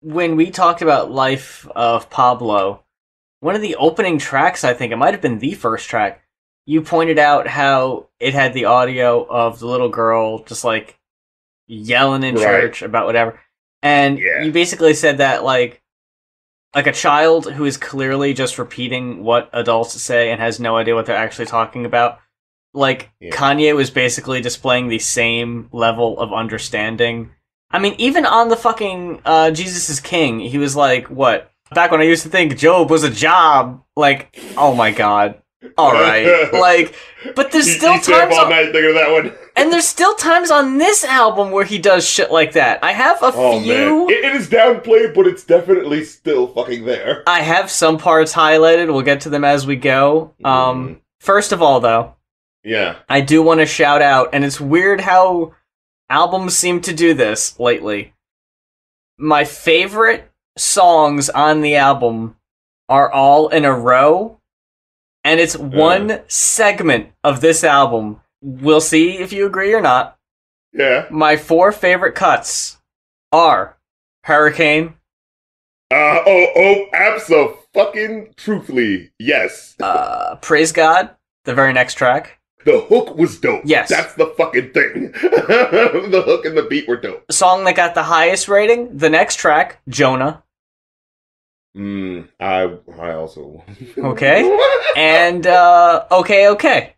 [SPEAKER 2] when we talked about Life of Pablo, one of the opening tracks, I think it might have been the first track, you pointed out how it had the audio of the little girl just like yelling in
[SPEAKER 1] Right.
[SPEAKER 2] church about whatever. And
[SPEAKER 1] Yeah.
[SPEAKER 2] you basically said that like like a child who is clearly just repeating what adults say and has no idea what they're actually talking about. Like
[SPEAKER 1] Yeah.
[SPEAKER 2] Kanye was basically displaying the same level of understanding I mean, even on the fucking uh, Jesus is King, he was like, what? Back when I used to think Job was a job. Like, oh my god. All right. like, but there's
[SPEAKER 1] he-
[SPEAKER 2] still times
[SPEAKER 1] all
[SPEAKER 2] on,
[SPEAKER 1] night thinking of that one.
[SPEAKER 2] and there's still times on this album where he does shit like that. I have a
[SPEAKER 1] Oh
[SPEAKER 2] few.
[SPEAKER 1] it, it is downplayed, but it's definitely still fucking there.
[SPEAKER 2] I have some parts highlighted. We'll get to them as we go.
[SPEAKER 1] Mm-hmm.
[SPEAKER 2] Um, first of all, though,
[SPEAKER 1] Yeah.
[SPEAKER 2] I do want to shout out, and it's weird how albums seem to do this lately. My favorite songs on the album are all in a row, and it's one segment of this album we'll see if you agree or not.
[SPEAKER 1] Yeah.
[SPEAKER 2] My four favorite cuts are Hurricane,
[SPEAKER 1] Uh oh oh abso fucking truthfully. Yes.
[SPEAKER 2] uh, Praise God, the very next track,
[SPEAKER 1] The hook was dope.
[SPEAKER 2] Yes.
[SPEAKER 1] That's the fucking thing. the hook and the beat were dope.
[SPEAKER 2] song that got the highest rating, the next track, Jonah,
[SPEAKER 1] Mm, I I also
[SPEAKER 2] Okay. and uh, Okay Okay,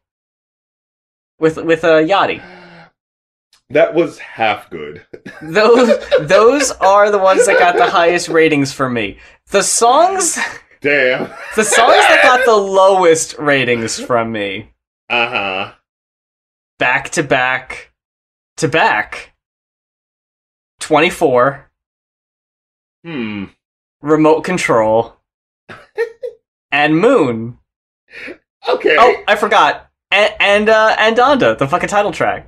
[SPEAKER 2] with with uh, Yachty.
[SPEAKER 1] That was half good.
[SPEAKER 2] Those those are the ones that got the highest ratings for me. The songs
[SPEAKER 1] Damn.
[SPEAKER 2] the songs that got the lowest ratings from me,
[SPEAKER 1] Uh huh.
[SPEAKER 2] back to back to back. 24
[SPEAKER 1] Hmm.
[SPEAKER 2] Remote control and moon.
[SPEAKER 1] Okay.
[SPEAKER 2] Oh, I forgot. And and uh and Donda, the fucking title track.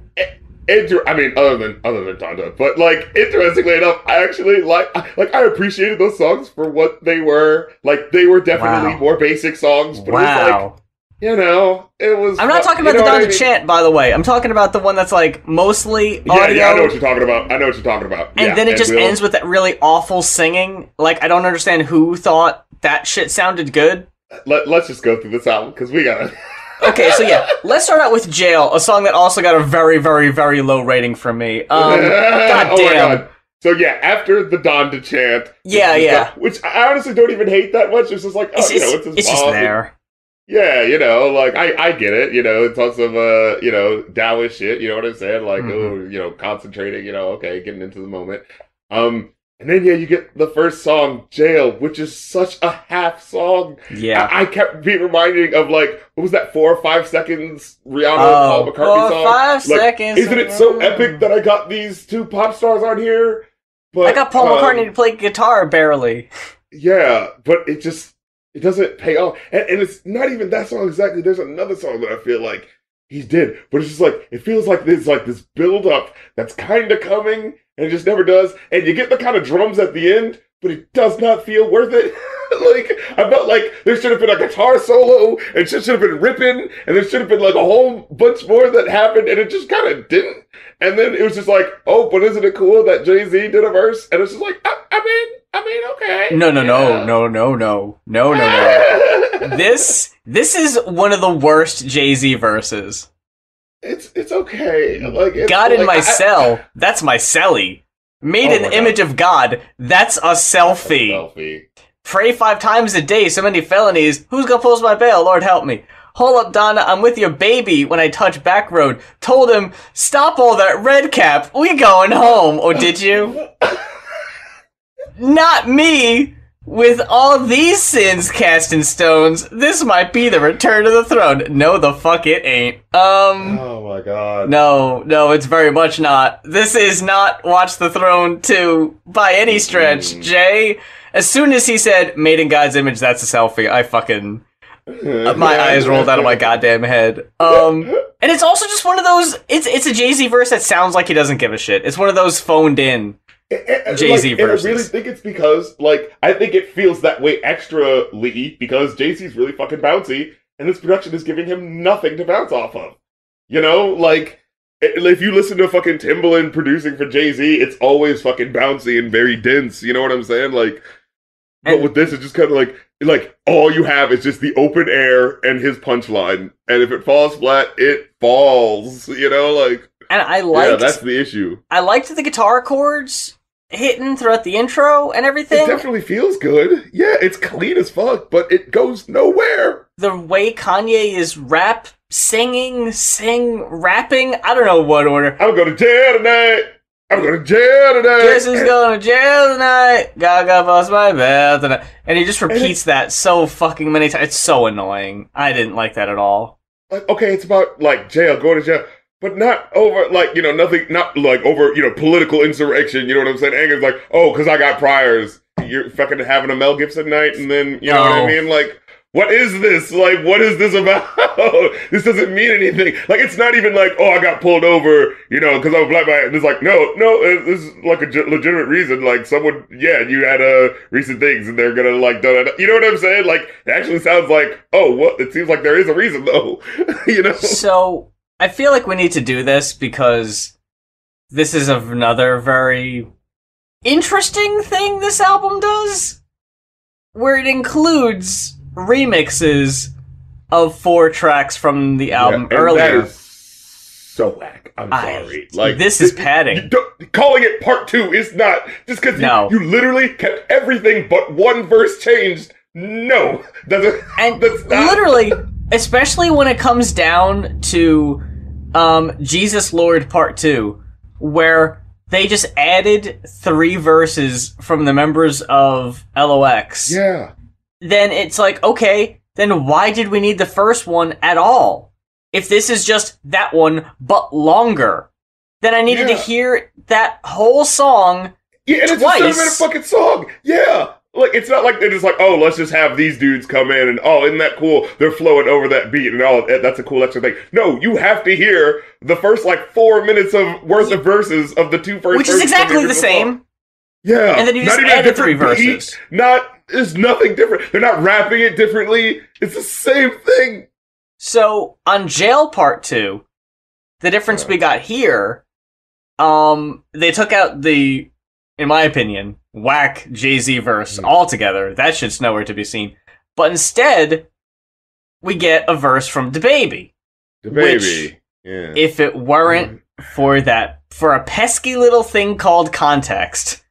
[SPEAKER 1] Inter- I mean, other than other than Donda, but like interestingly enough, I actually like like I appreciated those songs for what they were. Like they were definitely
[SPEAKER 2] Wow.
[SPEAKER 1] more basic songs, but it was like
[SPEAKER 2] Wow.
[SPEAKER 1] You know, it was.
[SPEAKER 2] I'm not talking about the
[SPEAKER 1] know what
[SPEAKER 2] Donda
[SPEAKER 1] I mean?
[SPEAKER 2] chant, by the way. I'm talking about the one that's like mostly
[SPEAKER 1] Yeah,
[SPEAKER 2] audio.
[SPEAKER 1] yeah, I know what you're talking about. I know what you're talking about.
[SPEAKER 2] and
[SPEAKER 1] Yeah,
[SPEAKER 2] then it just
[SPEAKER 1] we'll-
[SPEAKER 2] ends with that really awful singing. Like I don't understand who thought that shit sounded good.
[SPEAKER 1] Let, let's just go through this album because we gotta.
[SPEAKER 2] Okay, so yeah, let's start out with "Jail," a song that also got a very, very, very low rating from me. Um, God
[SPEAKER 1] oh
[SPEAKER 2] damn.
[SPEAKER 1] god. So yeah, after the Donda chant,
[SPEAKER 2] Yeah, yeah.
[SPEAKER 1] the- which I honestly don't even hate that much. It's just like, oh,
[SPEAKER 2] It's,
[SPEAKER 1] you know,
[SPEAKER 2] it's,
[SPEAKER 1] it's, his
[SPEAKER 2] it's just there.
[SPEAKER 1] Yeah, you know, like I, I get it. You know, it's on some, uh, you know, Taoist shit. You know what I'm saying? Like,
[SPEAKER 2] Mhm.
[SPEAKER 1] oh, you know, concentrating. You know, okay, getting into the moment. Um, and then yeah, you get the first song, "Jail," which is such a half song.
[SPEAKER 2] Yeah.
[SPEAKER 1] I, I kept being reminding of like, what was that? Four or five seconds Rihanna Paul
[SPEAKER 2] Oh,
[SPEAKER 1] McCartney
[SPEAKER 2] for
[SPEAKER 1] song.
[SPEAKER 2] five
[SPEAKER 1] Like,
[SPEAKER 2] seconds.
[SPEAKER 1] Isn't it so epic that I got these two pop stars on here? But
[SPEAKER 2] I got Paul
[SPEAKER 1] um,
[SPEAKER 2] McCartney to play guitar barely.
[SPEAKER 1] yeah, but it just it doesn't pay off, and, and it's not even that song exactly. There's another song that I feel like he did, but it's just like it feels like there's like this build up that's kind of coming, and it just never does. And you get the kind of drums at the end, but it does not feel worth it. like I felt like there should have been a guitar solo, and shit should have been ripping, and there should have been like a whole bunch more that happened, and it just kind of didn't. And then it was just like, oh, but isn't it cool that Jay Z did a verse? And it's just like, I, I mean, I mean, okay.
[SPEAKER 2] No, no, no,
[SPEAKER 1] Yeah.
[SPEAKER 2] no, no, no, no, no, no. this this is one of the worst Jay Z verses.
[SPEAKER 1] It's it's okay. Like it's,
[SPEAKER 2] God in
[SPEAKER 1] like,
[SPEAKER 2] my
[SPEAKER 1] I-
[SPEAKER 2] cell. That's my celly. Made
[SPEAKER 1] Oh
[SPEAKER 2] an
[SPEAKER 1] my God.
[SPEAKER 2] image of God. That's a selfie.
[SPEAKER 1] selfie.
[SPEAKER 2] Pray five times a day. So many felonies. Who's gonna post my bail? Lord help me. Hold up, Donda. I'm with your baby when I touch back road. Told him, stop all that red cap. We going home. Or did you? Not me. With all these sins cast in stones, this might be the return of the throne. No, the fuck it ain't. Um.
[SPEAKER 1] Oh my god.
[SPEAKER 2] No, no, it's very much not. This is not Watch the Throne 2 by any stretch. Jay. As soon as he said, made in God's image, that's a selfie, I fucking. My eyes rolled out of my goddamn head. Um. And it's also just one of those. It's it's a Jay Z verse that sounds like he doesn't give a shit. It's one of those phoned in.
[SPEAKER 1] Jay
[SPEAKER 2] Jay-Z
[SPEAKER 1] like, and I really think it's because, like, I think it feels that way extra Lee because Jay Z's really fucking bouncy, and this production is giving him nothing to bounce off of. You know, like if you listen to fucking Timbaland producing for Jay Z, it's always fucking bouncy and very dense. You know what I'm saying? Like, but with this, it's just kind of like like all you have is just the open air and his punchline, and if it falls flat, it falls. You know, like
[SPEAKER 2] And I
[SPEAKER 1] yeah, that's the issue.
[SPEAKER 2] I liked the guitar chords hitting throughout the intro and
[SPEAKER 1] It
[SPEAKER 2] everything.
[SPEAKER 1] definitely feels good. Yeah, it's clean as fuck, but it goes nowhere.
[SPEAKER 2] the way Kanye is rap, singing, sing, rapping. I don't know what order.
[SPEAKER 1] I'm going to jail tonight. I'm going to jail tonight.
[SPEAKER 2] Who's going to jail tonight? Gaga bust my bell tonight. And he just repeats that so fucking many times. It's so annoying. I didn't like that at all.
[SPEAKER 1] like, okay, it's about like jail, going to jail, but not over like you know nothing, not like over you know political insurrection. You know what I'm saying? Anger's like, oh, because I got priors. You're fucking having a Mel Gibson night, and then you know what I mean? Like, what is this? Like, what is this about? this doesn't mean anything. Like, it's not even like, oh, I got pulled over, you know, because I'm black man. It's like, no, no, this is like a legitimate reason. Like, someone, yeah, you had uh, recent things, and they're gonna like, da, da, da. you know what I'm saying? Like, it actually sounds like, oh, what? It seems like there is a reason though, you know?
[SPEAKER 2] So I feel like we need to do this because this is another very interesting thing this album does, where it includes remixes of four tracks from the album
[SPEAKER 1] Yeah,
[SPEAKER 2] earlier.
[SPEAKER 1] So whack. I'm
[SPEAKER 2] I-
[SPEAKER 1] sorry. Like
[SPEAKER 2] this is padding.
[SPEAKER 1] calling it part two is not just because
[SPEAKER 2] No.
[SPEAKER 1] you, you literally kept everything but one verse changed. No, that's
[SPEAKER 2] And
[SPEAKER 1] that's not
[SPEAKER 2] literally, especially when it comes down to um, Jesus Lord Part 2, where they just added three verses from the members of LOX,
[SPEAKER 1] Yeah,
[SPEAKER 2] then it's like, okay, then why did we need the first one at all? If this is just that one, but longer, then I needed to hear that whole song.
[SPEAKER 1] yeah, and it's
[SPEAKER 2] Twice.
[SPEAKER 1] a seven-minute fucking song. Yeah. Like it's not like they're just like, oh, let's just have these dudes come in and oh, isn't that cool? They're flowing over that beat and all. Eh, that's a cool extra thing. No, you have to hear the first like four minutes of worth of verses of the two first,
[SPEAKER 2] Which is
[SPEAKER 1] verses
[SPEAKER 2] exactly the
[SPEAKER 1] original song.
[SPEAKER 2] same.
[SPEAKER 1] Yeah,
[SPEAKER 2] And then you just
[SPEAKER 1] even a
[SPEAKER 2] added three
[SPEAKER 1] different beat,
[SPEAKER 2] verses.
[SPEAKER 1] Not there's nothing different. They're not rapping it differently. It's the same thing.
[SPEAKER 2] So on Jail Part Two, the difference
[SPEAKER 1] Yeah.
[SPEAKER 2] we got here, um, they took out the, in my opinion, whack Jay Z verse
[SPEAKER 1] Mhm.
[SPEAKER 2] altogether. That shit's nowhere to be seen. But instead, we get a verse from DaBaby.
[SPEAKER 1] The baby. yeah.
[SPEAKER 2] If it weren't for that, for a pesky little thing called context,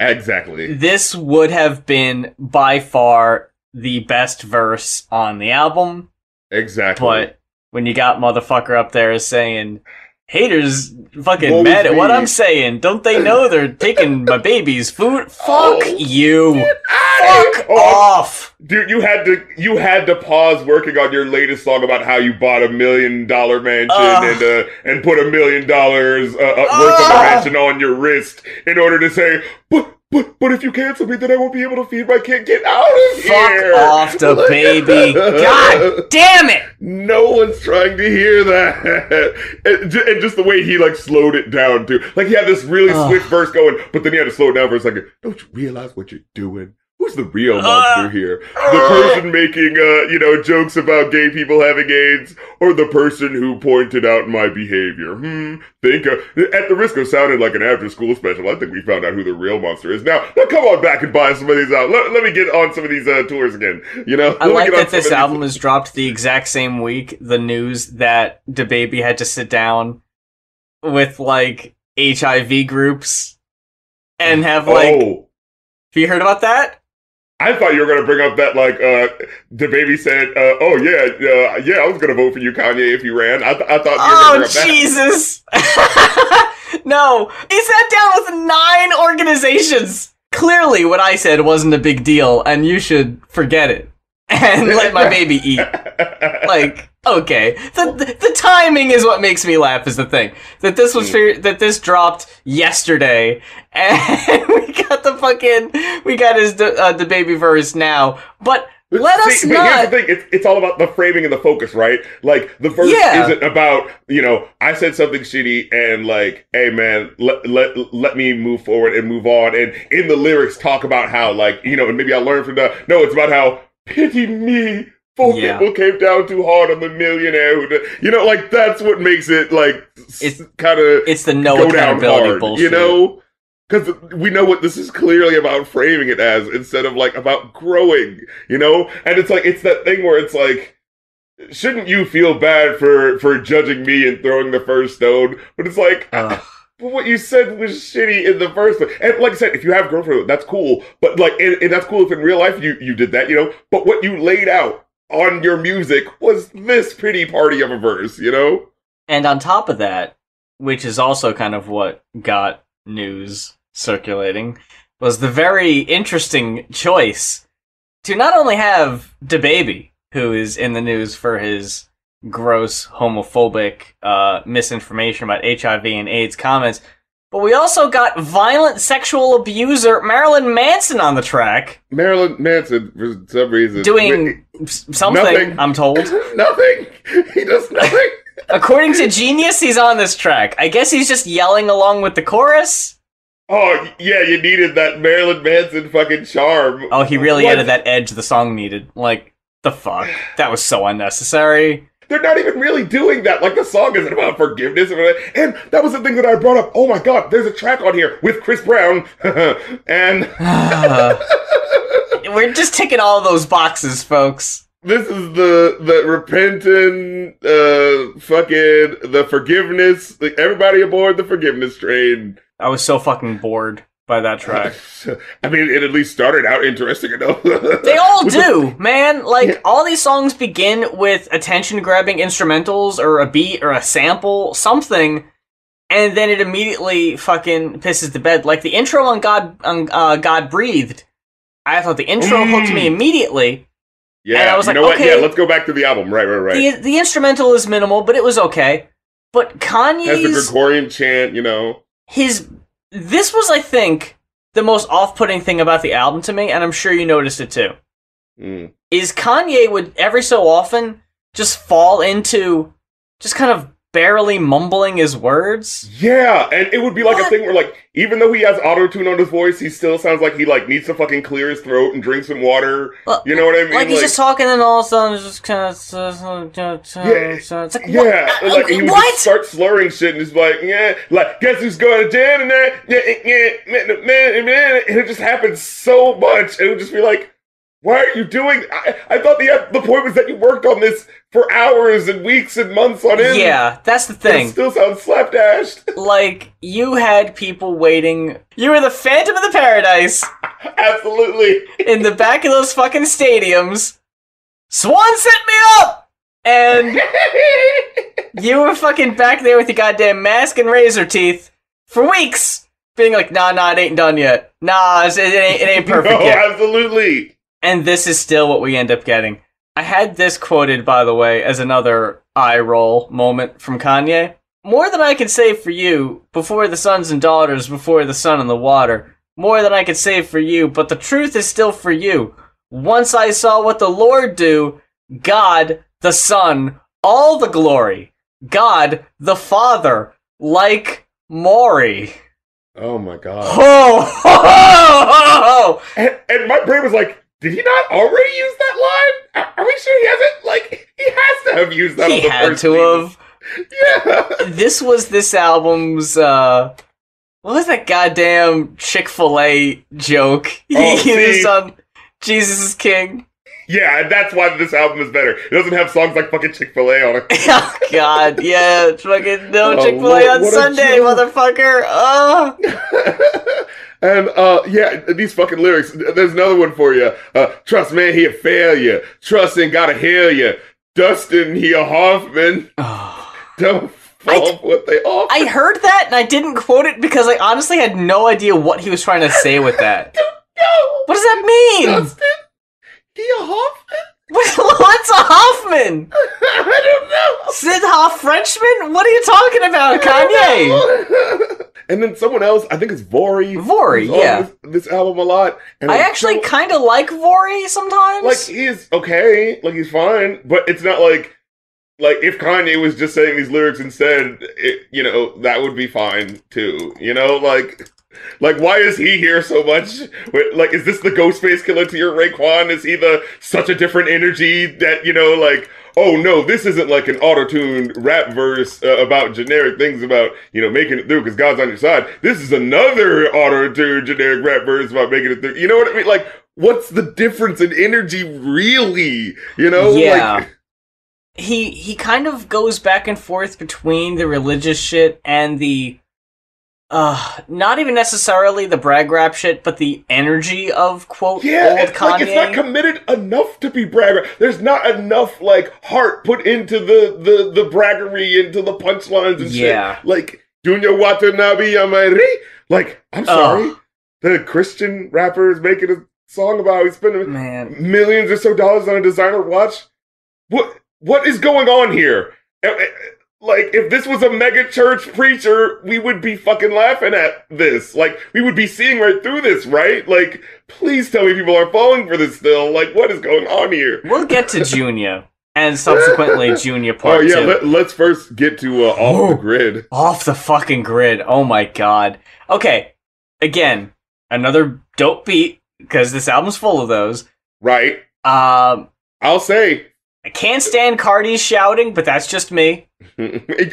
[SPEAKER 1] exactly.
[SPEAKER 2] this would have been by far the best verse on the album.
[SPEAKER 1] Exactly.
[SPEAKER 2] But when you got motherfucker up there saying haters fucking
[SPEAKER 1] Woe
[SPEAKER 2] mad at what. I'm saying, don't they know they're taking my baby's food? Fuck
[SPEAKER 1] Oh,
[SPEAKER 2] you. Fuck
[SPEAKER 1] oh,
[SPEAKER 2] off.
[SPEAKER 1] Dude, you had to you had to pause working on your latest song about how you bought a million dollar mansion
[SPEAKER 2] Ugh.
[SPEAKER 1] and uh, and put a million dollars uh, uh, worth of a mansion on your wrist in order to say, but but but if you cancel me, then I won't be able to feed my kid. Get out of here!
[SPEAKER 2] Fuck
[SPEAKER 1] here!
[SPEAKER 2] off DaBaby. God damn it.
[SPEAKER 1] No one's trying to hear that. and, and just the way he like slowed it down too. Like he had this really swift verse going, but then he had to slow it down for a second. Don't you realize what you're doing? Who's the real monster here? The person making uh, you know, jokes about gay people having AIDS, or the person who pointed out my behavior? Hmm. Think uh, at the risk of sounding like an after school special, I think we found out who the real monster is. Now, now come on back and buy some of these out. Let, let me get on some of these uh, tours again. You know,
[SPEAKER 2] I like that this album was dropped the exact same week the news that DaBaby had to sit down with like HIV groups and have like
[SPEAKER 1] oh.
[SPEAKER 2] have you heard about that?
[SPEAKER 1] I thought you were gonna bring up that like uh DaBaby said uh oh yeah uh, yeah I was gonna vote for you Kanye if you ran I, th- I thought you were
[SPEAKER 2] Oh Jesus! no, he sat down with nine organizations. Clearly, what I said wasn't a big deal, and you should forget it and let my baby eat. Like, okay, the, the the timing is what makes me laugh. Is the thing that this was fi- that this dropped yesterday, and we got the fucking we got his uh, DaBaby verse now, but. Let
[SPEAKER 1] see,
[SPEAKER 2] us
[SPEAKER 1] but
[SPEAKER 2] not.
[SPEAKER 1] Here's the thing: it's, it's all about the framing and the focus, right? Like the verse
[SPEAKER 2] Yeah.
[SPEAKER 1] isn't about you know I said something shitty and like, hey man, let let let me move forward and move on. And in the lyrics, talk about how like you know, and maybe I learned from that. No, it's about how pity me. Four
[SPEAKER 2] Yeah.
[SPEAKER 1] people came down too hard on the millionaire. Who, you know, like that's what makes it like
[SPEAKER 2] It's-
[SPEAKER 1] kind of
[SPEAKER 2] It's the no
[SPEAKER 1] go down
[SPEAKER 2] accountability
[SPEAKER 1] hard,
[SPEAKER 2] bullshit.
[SPEAKER 1] you know? Because we know what this is clearly about framing it as instead of like about growing, you know? And it's like, it's that thing where it's like, shouldn't you feel bad for, for judging me and throwing the first stone? But it's like, but what you said was shitty in the first place. And like I said, if you have growth, that's cool. But like, and, and that's cool if in real life you, you did that, you know? But what you laid out on your music was this pretty party of a verse, you know?
[SPEAKER 2] And on top of that, which is also kind of what got news circulating, was the very interesting choice to not only have DaBaby, who is in the news for his gross homophobic uh, misinformation about HIV and AIDS comments, but we also got violent sexual abuser Marilyn Manson on the track
[SPEAKER 1] Marilyn Manson, for some reason.
[SPEAKER 2] doing s- something,
[SPEAKER 1] Nothing.
[SPEAKER 2] I'm told.
[SPEAKER 1] nothing. He does nothing.
[SPEAKER 2] According to Genius, he's on this track. I guess he's just yelling along with the chorus.
[SPEAKER 1] Oh yeah, you needed that Marilyn Manson fucking charm.
[SPEAKER 2] Oh, he really
[SPEAKER 1] What?
[SPEAKER 2] added that edge the song needed. Like, the fuck? That was so unnecessary.
[SPEAKER 1] They're not even really doing that. Like the song isn't about forgiveness, and that was the thing that I brought up. Oh my god, there's a track on here with Chris Brown, and
[SPEAKER 2] We're just ticking all those boxes, folks.
[SPEAKER 1] this is the the repentant, uh, fucking the forgiveness. Like everybody aboard the forgiveness train.
[SPEAKER 2] I was so fucking bored by that track.
[SPEAKER 1] I mean, it at least started out interesting enough.
[SPEAKER 2] They all do, man. Like all these songs begin with attention-grabbing instrumentals or a beat or a sample, something, and then it immediately fucking pisses the bed. Like the intro on God, on uh, God breathed. I thought the intro
[SPEAKER 1] Mm.
[SPEAKER 2] hooked me immediately.
[SPEAKER 1] Yeah,
[SPEAKER 2] And I was
[SPEAKER 1] you
[SPEAKER 2] like,
[SPEAKER 1] know what?
[SPEAKER 2] okay.
[SPEAKER 1] Yeah, let's go back to the album. Right, right, right.
[SPEAKER 2] The the instrumental is minimal, but it was okay. But
[SPEAKER 1] Has the Gregorian chant, you know.
[SPEAKER 2] his this was, I think, the most off-putting thing about the album to me, and I'm sure you noticed it too.
[SPEAKER 1] Mm.
[SPEAKER 2] is Kanye would every so often just fall into just kind of barely mumbling his words.
[SPEAKER 1] Yeah, and it would be like a thing where, like, even though he has auto tune on his voice, he still sounds like he like needs to fucking clear his throat and drink some water.
[SPEAKER 2] Well,
[SPEAKER 1] You know what I mean?
[SPEAKER 2] Like he's just talking and all of a sudden it's just kind of
[SPEAKER 1] Yeah,
[SPEAKER 2] it's like
[SPEAKER 1] yeah,
[SPEAKER 2] what?
[SPEAKER 1] like he would
[SPEAKER 2] what?
[SPEAKER 1] just start slurring shit and just like, yeah, like guess who's going to jail tonight? Yeah, yeah, man, man, man, and it just happens so much. It would just be like, why are you doing? I, I thought the the point was that you worked on this for hours and weeks and months on end.
[SPEAKER 2] yeah, that's the thing.
[SPEAKER 1] It still sounds slapdashed.
[SPEAKER 2] Like you had people waiting. You were the Phantom of the Paradise
[SPEAKER 1] Absolutely.
[SPEAKER 2] in the back of those fucking stadiums. Swan set me up, and You were fucking back there with your goddamn mask and razor teeth for weeks, being like, nah, nah, it ain't done yet. Nah, it ain't, it ain't perfect
[SPEAKER 1] no,
[SPEAKER 2] yet.
[SPEAKER 1] absolutely.
[SPEAKER 2] And this is still what we end up getting. I had this quoted, by the way, as another eye roll moment from Kanye. More than I can say for you, before the sons and daughters, before the sun and the water. More than I can say for you, but the truth is still for you. Once I saw what the Lord do, God, the Son, all the glory. God, the Father, like Maury.
[SPEAKER 1] Oh my god.
[SPEAKER 2] Ho, ho, ho, ho, ho.
[SPEAKER 1] And, and my brain was like, did he not already use that line? Are, are we sure he hasn't? Like, he has to have used that.
[SPEAKER 2] He had to
[SPEAKER 1] season.
[SPEAKER 2] have.
[SPEAKER 1] Yeah.
[SPEAKER 2] this was this album's uh what was that goddamn Chick-fil-A joke he
[SPEAKER 1] Oh,
[SPEAKER 2] used on Jesus is King?
[SPEAKER 1] Yeah, and that's why this album is better. It doesn't have songs like fucking Chick Fil A on it.
[SPEAKER 2] oh god, yeah, fucking no
[SPEAKER 1] Oh,
[SPEAKER 2] Chick-fil-A
[SPEAKER 1] what-
[SPEAKER 2] on Sunday, motherfucker. Uh
[SPEAKER 1] and uh, yeah, these fucking lyrics. There's another one for you. Uh, Trust man, he a failure. Trust ain't gotta hear you. Dustin, he a Hoffman. Don't fall for what they offer.
[SPEAKER 2] I heard that and I didn't quote it because I honestly had no idea what he was trying to say with that.
[SPEAKER 1] no.
[SPEAKER 2] What does that mean?
[SPEAKER 1] Dustin, he a Hoffman.
[SPEAKER 2] What's a Hoffman?
[SPEAKER 1] I don't know.
[SPEAKER 2] Sid Hoff Frenchman? What are you talking about, Kanye?
[SPEAKER 1] and then someone else, I think it's Vory. Vory,
[SPEAKER 2] yeah.
[SPEAKER 1] This, this album a lot. And
[SPEAKER 2] I
[SPEAKER 1] I'm
[SPEAKER 2] actually
[SPEAKER 1] so-
[SPEAKER 2] kind of like Vory sometimes.
[SPEAKER 1] like he's okay, like he's fine, but it's not like like if Kanye was just saying these lyrics instead, it, you know, that would be fine too. You know, like like why is he here so much? Like, is this the Ghostface Killah to your Raekwon? Is he the such a different energy that you know, like? Oh no, this isn't like an auto-tuned rap verse uh, about generic things about, you know, making it through because God's on your side. This is another auto-tuned generic rap verse about making it through. You know what I mean? Like, what's the difference in energy really? You know?
[SPEAKER 2] Yeah.
[SPEAKER 1] Like,
[SPEAKER 2] he he kind of goes back and forth between the religious shit and the uh not even necessarily the brag rap shit, but the energy of quote
[SPEAKER 1] yeah,
[SPEAKER 2] old
[SPEAKER 1] it's
[SPEAKER 2] Kanye.
[SPEAKER 1] like it's not committed enough to be bragger. There's not enough like heart put into the the the braggery, into the punchlines and
[SPEAKER 2] Yeah.
[SPEAKER 1] shit. Like Junya Watanabe Yamari. Like, I'm sorry. The Christian rapper is making a song about how he's spending
[SPEAKER 2] Man,
[SPEAKER 1] millions or so dollars on a designer watch. What what is going on here? Like if this was a mega church preacher, we would be fucking laughing at this. Like we would be seeing right through this, right? Like please tell me people are falling for this still. Like what is going on here?
[SPEAKER 2] we'll get to Junya and subsequently Junya Part
[SPEAKER 1] oh yeah,
[SPEAKER 2] Two.
[SPEAKER 1] let, let's first get to uh, off the grid.
[SPEAKER 2] Off the fucking grid. Oh my god. Okay, again, another dope beat because this album's full of those.
[SPEAKER 1] Right?
[SPEAKER 2] Um,
[SPEAKER 1] I'll say
[SPEAKER 2] I can't stand Carti's shouting, but that's just me.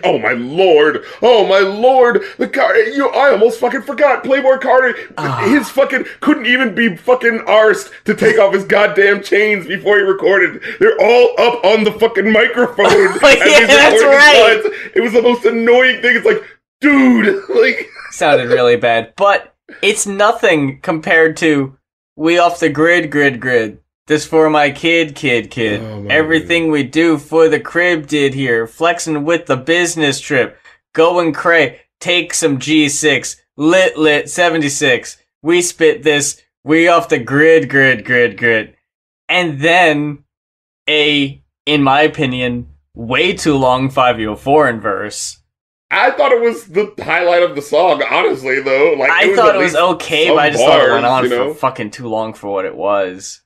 [SPEAKER 1] oh my lord! Oh my lord! The car, you, I almost fucking forgot. Playboi Carti,
[SPEAKER 2] Ah.
[SPEAKER 1] his fucking couldn't even be fucking arsed to take off his goddamn chains before he recorded. They're all up on the fucking microphone. as
[SPEAKER 2] Yeah, that's right.
[SPEAKER 1] lines. It was the most annoying thing. It's like, dude, like,
[SPEAKER 2] Sounded really bad, but it's nothing compared to we off the grid, grid, grid. This for my kid, kid, kid.
[SPEAKER 1] Oh, my
[SPEAKER 2] Everything we do for the crib did here. Flexing with the business trip. Going cray. Take some G6. Lit, lit, 76. We spit this. We off the grid, grid, grid, grid. And then a, in my opinion, way too long Fivio Foreign verse.
[SPEAKER 1] I thought it was the highlight of the song. Honestly, though, like
[SPEAKER 2] I
[SPEAKER 1] was
[SPEAKER 2] thought it was okay, but I just thought it went on
[SPEAKER 1] you
[SPEAKER 2] for fucking too long for what it was.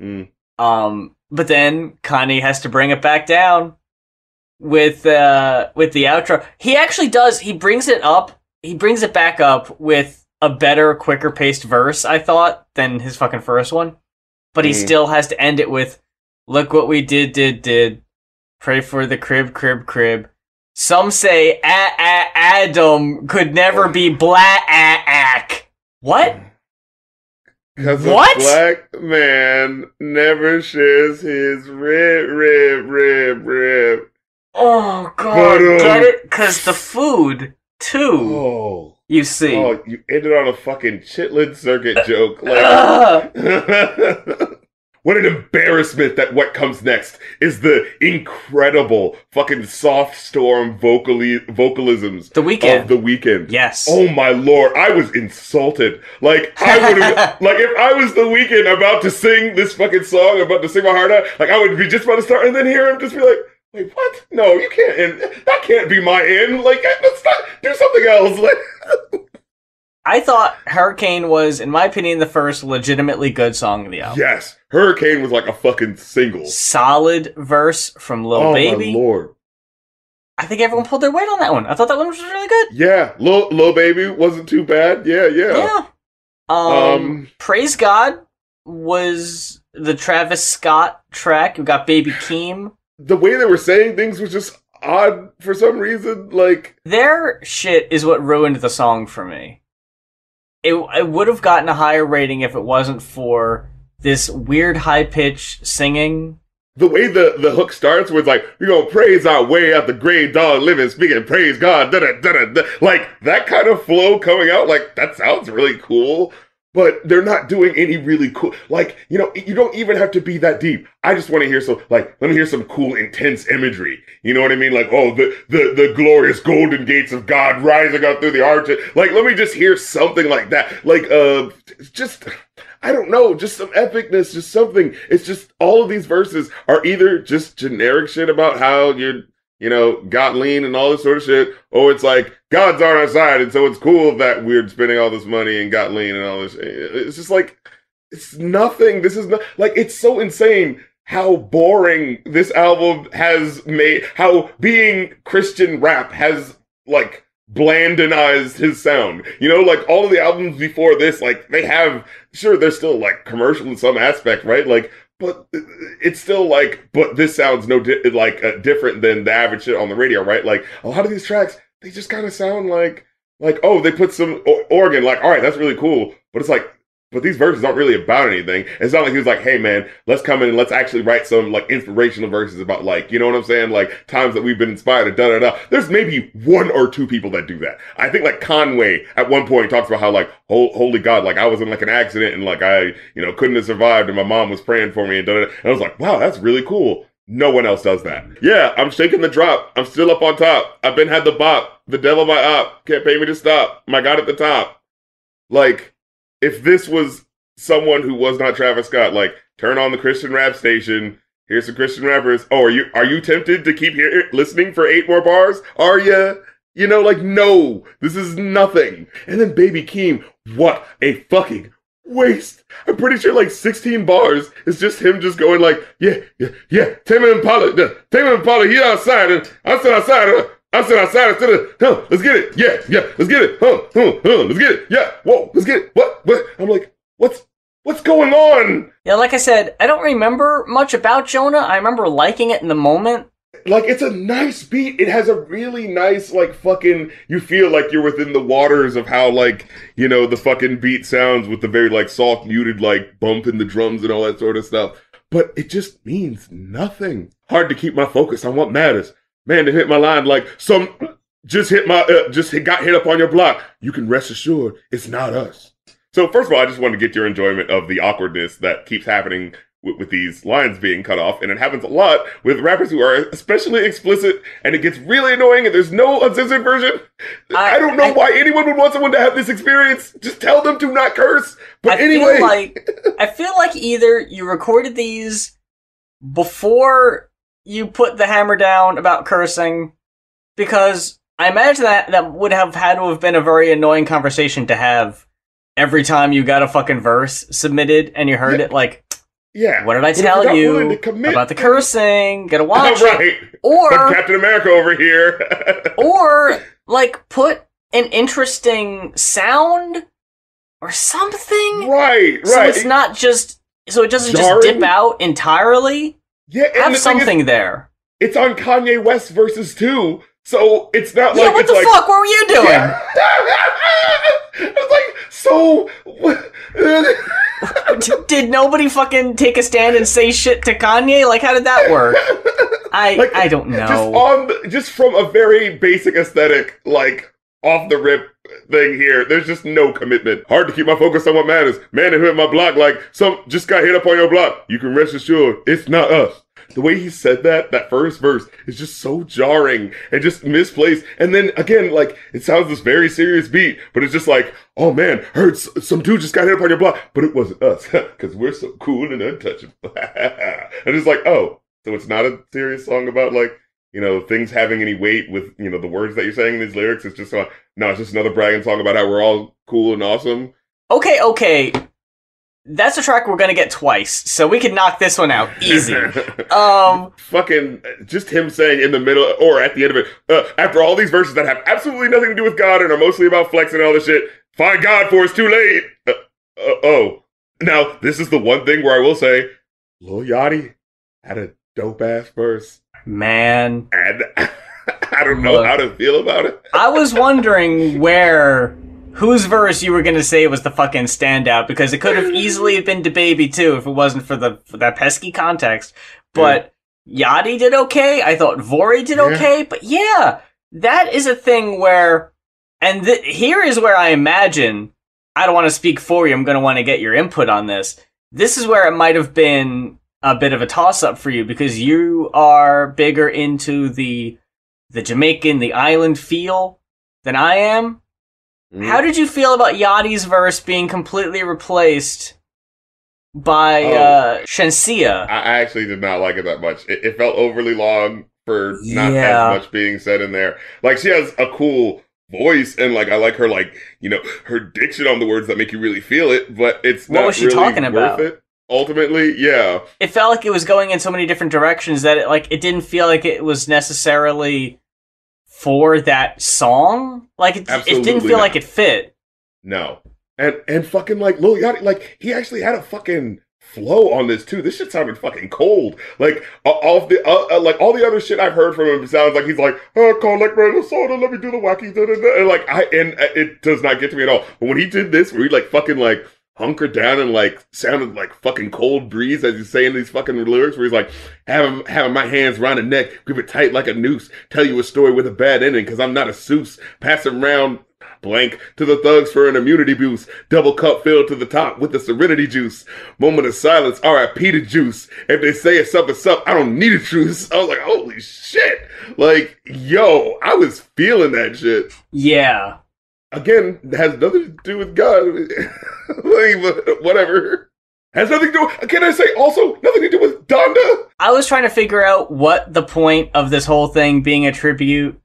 [SPEAKER 1] Mm.
[SPEAKER 2] Um, but then Kanye has to bring it back down with uh with the outro. He actually does. He brings it up. He brings it back up with a better, quicker paced verse. I thought than his fucking first one, but he
[SPEAKER 1] Mm.
[SPEAKER 2] still has to end it with, "Look what we did, did, did. Pray for the crib, crib, crib." Some say a- a- Adam could never be black. Ack. What?
[SPEAKER 1] Because a black man never shares his rib, rib, rib, rib.
[SPEAKER 2] Oh god,
[SPEAKER 1] But, um,
[SPEAKER 2] get it? Because the food too.
[SPEAKER 1] Oh,
[SPEAKER 2] You see.
[SPEAKER 1] oh, you ended on a fucking chitlin circuit joke. Like. what an embarrassment that what comes next is the incredible fucking soft storm vocally vocalisms
[SPEAKER 2] the Weeknd.
[SPEAKER 1] of the Weeknd.
[SPEAKER 2] yes.
[SPEAKER 1] Oh my lord, I was insulted. Like I would have, like if I was the Weeknd about to sing this fucking song, about to sing my heart out, like I would be just about to start, and then hear him just be like, "Wait, what? No, you can't. End. That can't be my end. Like let's not do something else." Like,
[SPEAKER 2] I thought Hurricane was, in my opinion, the first legitimately good song of the album.
[SPEAKER 1] yes, Hurricane was like a fucking single.
[SPEAKER 2] Solid verse from Lil
[SPEAKER 1] oh
[SPEAKER 2] Baby.
[SPEAKER 1] lord.
[SPEAKER 2] I think everyone pulled their weight on that one. I thought that one was really good.
[SPEAKER 1] Yeah, Lil, Lil Baby wasn't too bad. Yeah, yeah.
[SPEAKER 2] Yeah. Um,
[SPEAKER 1] Um,
[SPEAKER 2] Praise God was the Travis Scott track. We got Baby Keem.
[SPEAKER 1] The way they were saying things was just odd for some reason. Like,
[SPEAKER 2] Their shit is what ruined the song for me. It, it would have gotten a higher rating if it wasn't for this weird high pitch singing.
[SPEAKER 1] the way the, the hook starts with like we're gonna praise our way out the grave dog living speaking praise god da da da da like that kind of flow coming out like that sounds really cool but they're not doing any really cool like you know you don't even have to be that deep. I just want to hear some like let me hear some cool intense imagery. You know what i mean? Like oh the the the glorious golden gates of god rising up through the arch like let me just hear something like that. Like uh just I don't know, just some epicness, just something. It's just all of these verses are either just generic shit about how you're, you know, got lean and all this sort of shit, or it's like God's on our side, and so it's cool that we're spending all this money and got lean and all this. Eh, eh, it's just like it's nothing. This is not like it's so insane how boring this album has made. How being Christian rap has like blandinized his sound. You know, like all of the albums before this, like they have sure they're still like commercial in some aspect, right? Like, but it's still like, but this sounds no di- like uh, different than the average shit on the radio, right? Like a lot of these tracks, they just kind of sound like like oh they put some o- organ, like all right, that's really cool, but it's like. But these verses aren't really about anything. It's not like he was like, "Hey man, let's come in and let's actually write some like inspirational verses about like, you know what I'm saying? Like times that we've been inspired." and Da da da. There's maybe one or two people that do that. I think like Conway at one point talks about how like, holy God, like I was in like an accident and like I, you know, couldn't have survived and my mom was praying for me and da da. And I was like, wow, that's really cool. No one else does that. Yeah, I'm shaking the drop. I'm still up on top. I've been had the bop. The devil my op. Can't pay me to stop. My God at the top. Like, if this was someone who was not Travis Scott, like turn on the Christian rap station. Here's some Christian rappers. Oh, are you are you tempted to keep here listening for eight more bars? Are you? You know, like no, this is nothing. And then Baby Keem, what a fucking waste. I'm pretty sure like 16 bars is just him just going like, yeah, yeah, yeah. Tame Impala, uh, Tame Impala, he outside, and I sit outside. Uh, I sit outside instead of, uh, huh, let's get it. Yeah, yeah, let's get it. Huh, huh, huh, let's get it. Yeah, whoa, let's get it. What, what? I'm like, what's, What's going on?
[SPEAKER 2] Yeah, like I said, I don't remember much about Jonah. I remember liking it in the moment.
[SPEAKER 1] Like it's a nice beat. It has a really nice like fucking you feel like you're within the waters of how like, you know, the fucking beat sounds with the very like soft muted like bump in the drums and all that sort of stuff. But it just means nothing. Hard to keep my focus on what matters. Man, to hit my line like some just hit my uh, just hit, got hit up on your block. You can rest assured it's not us. So first of all, I just wanted to get your enjoyment of the awkwardness that keeps happening with, with, these lines being cut off, and it happens a lot with rappers who are especially explicit, and it gets really annoying. And there's no uncensored version. I, I don't know I, why anyone would want someone to have this experience. Just tell them to not curse. But
[SPEAKER 2] I
[SPEAKER 1] anyway,
[SPEAKER 2] like I feel like either you recorded these before you put the hammer down about cursing, because I imagine that that would have had to have been a very annoying conversation to have every time you got a fucking verse submitted and you heard yeah. it like
[SPEAKER 1] yeah.
[SPEAKER 2] What did I tell you about the cursing? Gotta watch right. it. Or
[SPEAKER 1] Captain America over here.
[SPEAKER 2] or like put an interesting sound or something.
[SPEAKER 1] Right, right.
[SPEAKER 2] So it's not just so it doesn't Jarring. just dip out entirely.
[SPEAKER 1] Yeah,
[SPEAKER 2] have something is, there.
[SPEAKER 1] It's on Kanye West versus two, so it's not
[SPEAKER 2] yeah,
[SPEAKER 1] like
[SPEAKER 2] what
[SPEAKER 1] the
[SPEAKER 2] like, fuck were you doing? Yeah.
[SPEAKER 1] it's like so.
[SPEAKER 2] did nobody fucking take a stand and say shit to Kanye? Like, how did that work? I like, I don't know.
[SPEAKER 1] Just on the, just from a very basic aesthetic, like off the rip thing here. There's just no commitment. Hard to keep my focus on what matters. Man who hit my block like some just got hit up on your block. You can rest assured it's not us. The way he said that, that first verse, is just so jarring and just misplaced. And then again, like, it sounds this very serious beat, but it's just like, oh man, heard some dude just got hit up on your block, but it wasn't us, because we're so cool and untouchable. and it's like, oh, so it's not a serious song about like, you know, things having any weight with, you know, the words that you're saying in these lyrics. It's just, uh, no, it's just another bragging song about how we're all cool and awesome.
[SPEAKER 2] Okay, okay that's a track we're gonna get twice, so we can knock this one out easy. um,
[SPEAKER 1] fucking just him saying in the middle or at the end of it, uh, after all these verses that have absolutely nothing to do with God and are mostly about flex and all this shit. Find God for it's too late. Uh, uh, oh, now this is the one thing where I will say, Lil Yachty had a dope ass verse,
[SPEAKER 2] man,
[SPEAKER 1] and I don't know Look, how to feel about it.
[SPEAKER 2] I was wondering where whose verse you were gonna say was the fucking standout because it could have easily been DaBaby too if it wasn't for the for that pesky context. But yeah. Yachty did okay. I thought Vory did okay. But yeah, that is a thing where, and th- here is where I imagine. I don't want to speak for you. I'm going to want to get your input on this. This is where it might have been a bit of a toss up for you because you are bigger into the the Jamaican, the island feel than I am. Mm. How did you feel about Yachty's verse being completely replaced by oh, uh, Shenseea?
[SPEAKER 1] I actually did not like it that much. It, it felt overly long for not yeah. as much being said in there. Like she has a cool voice and like I like her like you know her diction on the words that make you really feel it, but it's what not was she really talking about? It. Ultimately, yeah.
[SPEAKER 2] It felt like it was going in so many different directions that it like it didn't feel like it was necessarily for that song. Like it, it didn't feel not. like it fit.
[SPEAKER 1] No, and and fucking like Lil Yachty, like he actually had a fucking flow on this too. This shit sounded fucking cold. Like all of the uh, uh, like all the other shit I've heard from him sounds like he's like, oh, call like Minnesota, let me do the wacky da da da. And like I and uh, it does not get to me at all. But when he did this, where he like fucking like hunkered down and like sounded like fucking cold breeze as he's saying in these fucking lyrics where he's like having having my hands around the neck, grip it tight like a noose, tell you a story with a bad ending because I'm not a Seuss, passing around blank to the thugs for an immunity boost, double cup filled to the top with the serenity juice, moment of silence, R.I.P. to juice. If they say it's up, it's up. I don't need a truce. I was like, holy shit! Like, yo, I was feeling that shit.
[SPEAKER 2] Yeah
[SPEAKER 1] again has nothing to do with God. Whatever. Has nothing to do. Can I say also nothing to do with Donda?
[SPEAKER 2] I was trying to figure out what the point of this whole thing being a tribute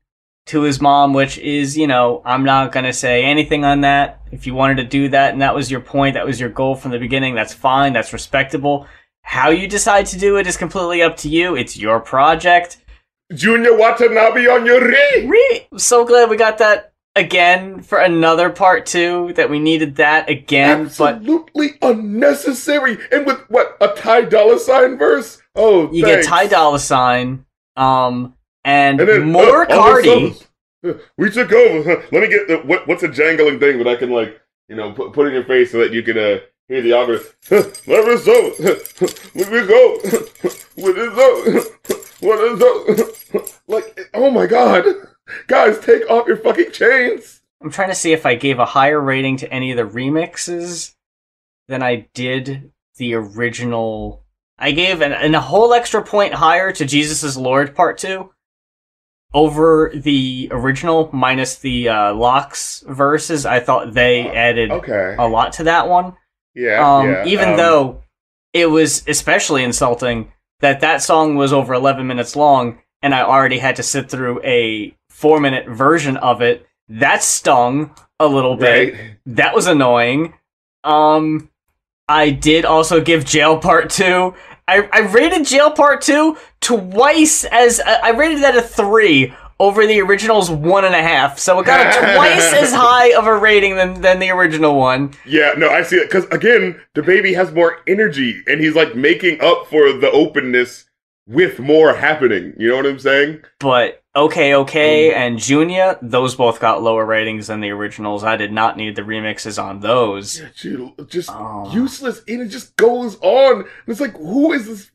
[SPEAKER 2] to his mom, which is, you know, I'm not gonna say anything on that. If you wanted to do that and that was your point, that was your goal from the beginning, that's fine, that's respectable. How you decide to do it is completely up to you. It's your project.
[SPEAKER 1] Junya Watanabe on your re.
[SPEAKER 2] Re. So glad we got that again for another part two that we needed that again, but
[SPEAKER 1] Absolutely unnecessary. And with what a Ty Dolla Sign verse? Oh,
[SPEAKER 2] you
[SPEAKER 1] thanks.
[SPEAKER 2] get Ty Dolla Sign, um, and,
[SPEAKER 1] And then
[SPEAKER 2] more
[SPEAKER 1] uh, Carti. Uh, We took over. Let me get the what, what's a jangling thing that I can like you know put, put in your face so that you can uh, hear the algorithm. Let me so. Let me go. What is up? What is up? Like oh my god, guys, take off your fucking chains.
[SPEAKER 2] I'm trying to see if I gave a higher rating to any of the remixes than I did the original. I gave an, an a whole extra point higher to Jesus is Lord Part 2 over the original minus the uh, LOX verses. I thought they added
[SPEAKER 1] Okay.
[SPEAKER 2] a lot to that one.
[SPEAKER 1] Yeah.
[SPEAKER 2] Um,
[SPEAKER 1] yeah.
[SPEAKER 2] even
[SPEAKER 1] um,
[SPEAKER 2] though it was especially insulting that that song was over 11 minutes long and I already had to sit through a four minute version of it. That stung a little bit.
[SPEAKER 1] right.
[SPEAKER 2] That was annoying. Um, I did also give Jail Part 2. I, I rated Jail Part 2 twice as. I I rated that a 3 over the original's 1.5. So it got a twice as high of a rating than, than the original one.
[SPEAKER 1] Yeah, no, I see it because again, DaBaby has more energy, and he's like making up for the openness with more happening. You know what I'm saying?
[SPEAKER 2] But Okay Okay and Junya, those both got lower ratings than the originals. I did not need the remixes on those.
[SPEAKER 1] Yeah, dude, just
[SPEAKER 2] Oh.
[SPEAKER 1] useless, and it just goes on. And it's like, who is this?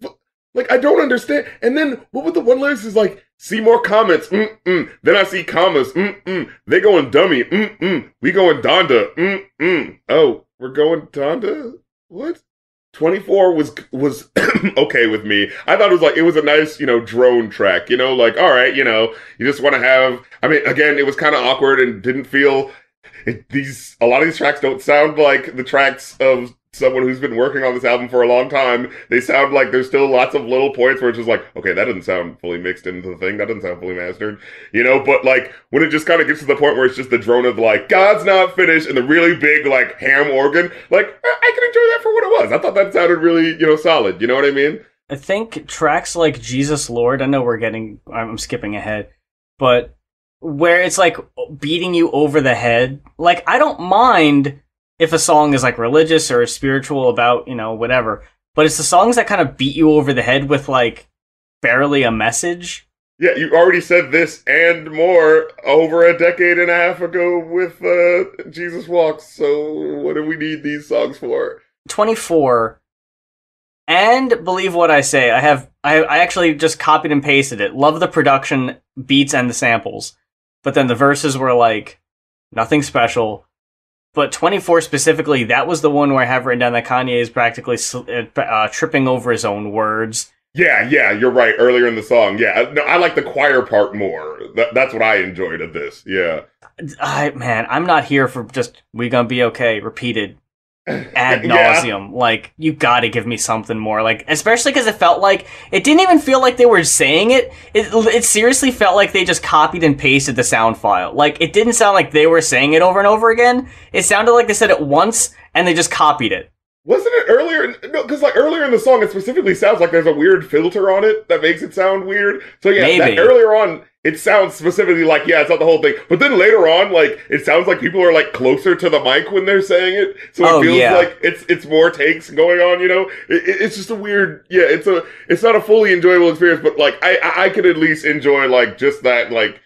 [SPEAKER 1] Like, I don't understand. And then what with the one lyrics is like, see more comments, mm mm. Then I see commas, mm mm. They going dummy, mm mm. We going Donda, mm mm. Oh, we're going Donda. What? 24 was was okay with me. I thought it was like it was a nice, you know, drone track, you know, like all right, you know, you just want to have I mean, again, it was kind of awkward and didn't feel it, these a lot of these tracks don't sound like the tracks of someone who's been working on this album for a long time. They sound like there's still lots of little points where it's just like, okay, that doesn't sound fully mixed into the thing. That doesn't sound fully mastered, you know. But like when it just kind of gets to the point where it's just the drone of like God's not finished and the really big like ham organ, like I can enjoy that for what it was. I thought that sounded really you know solid. You know what I mean?
[SPEAKER 2] I think tracks like Jesus Lord, I know we're getting, I'm skipping ahead, but where it's like beating you over the head, like I don't mind if a song is like religious or spiritual about, you know, whatever, but it's the songs that kind of beat you over the head with like barely a message.
[SPEAKER 1] Yeah, you already said this and more over a decade and a half ago with uh, Jesus Walks. So what do we need these songs for?
[SPEAKER 2] 24 and believe what I say. I have I, I actually just copied and pasted it. Love the production, beats, and the samples. But then the verses were like nothing special. But 24 specifically, that was the one where I have written down that Kanye is practically uh, uh, tripping over his own words.
[SPEAKER 1] Yeah, yeah, you're right. Earlier in the song, yeah, no, I like the choir part more. That, that's what I enjoyed of this. Yeah,
[SPEAKER 2] I man, I'm not here for just we gonna be okay repeated ad
[SPEAKER 1] Yeah.
[SPEAKER 2] nauseum. Like you got to give me something more. Like especially because it felt like it didn't even feel like they were saying it. It it seriously felt like they just copied and pasted the sound file. Like it didn't sound like they were saying it over and over again. It sounded like they said it once and they just copied it.
[SPEAKER 1] wasn't it earlier? No, because like earlier in the song, it specifically sounds like there's a weird filter on it that makes it sound weird. So yeah, that earlier on, it sounds specifically like yeah, it's not the whole thing. But then later on, like it sounds like people are like closer to the mic when they're saying it, so it
[SPEAKER 2] Oh,
[SPEAKER 1] feels
[SPEAKER 2] yeah.
[SPEAKER 1] like it's it's more takes going on. You know, it, it- it's just a weird. Yeah, it's a it's not a fully enjoyable experience, but like I I, I could at least enjoy like just that like.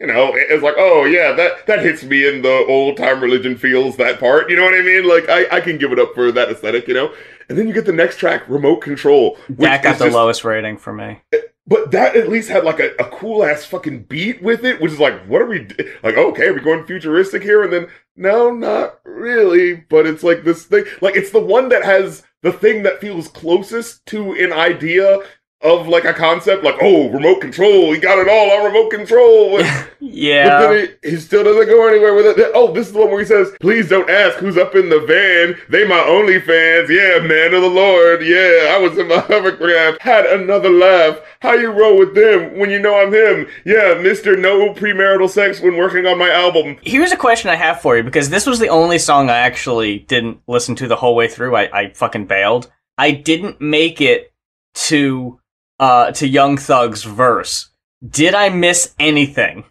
[SPEAKER 1] You know, it- it's like, oh yeah, that that hits me in the old time religion feels that part. You know what I mean? Like, I, I can give it up for that aesthetic. You know, and then you get the next track, remote control. which
[SPEAKER 2] that got the
[SPEAKER 1] just-
[SPEAKER 2] lowest rating for me.
[SPEAKER 1] But that at least had like a, a cool ass fucking beat with it, which is like, what are we like? Okay, are we going futuristic here? And then no, not really. But it's like this thing, like it's the one that has the thing that feels closest to an idea of like a concept, like oh, remote control, he got it all on remote control. But
[SPEAKER 2] Yeah.
[SPEAKER 1] then he, he still doesn't go anywhere with it. Oh, this is the one where he says, "Please don't ask who's up in the van. They my only fans. Yeah, man of the Lord. Yeah, I was in my hovercraft. Had another laugh. How you roll with them when you know I'm him? Yeah, Mister No Premarital Sex when working on my album.
[SPEAKER 2] Here's a question I have for you because this was the only song I actually didn't listen to the whole way through. I, I fucking bailed. I didn't make it to uh to Young Thug's verse. Did I miss anything?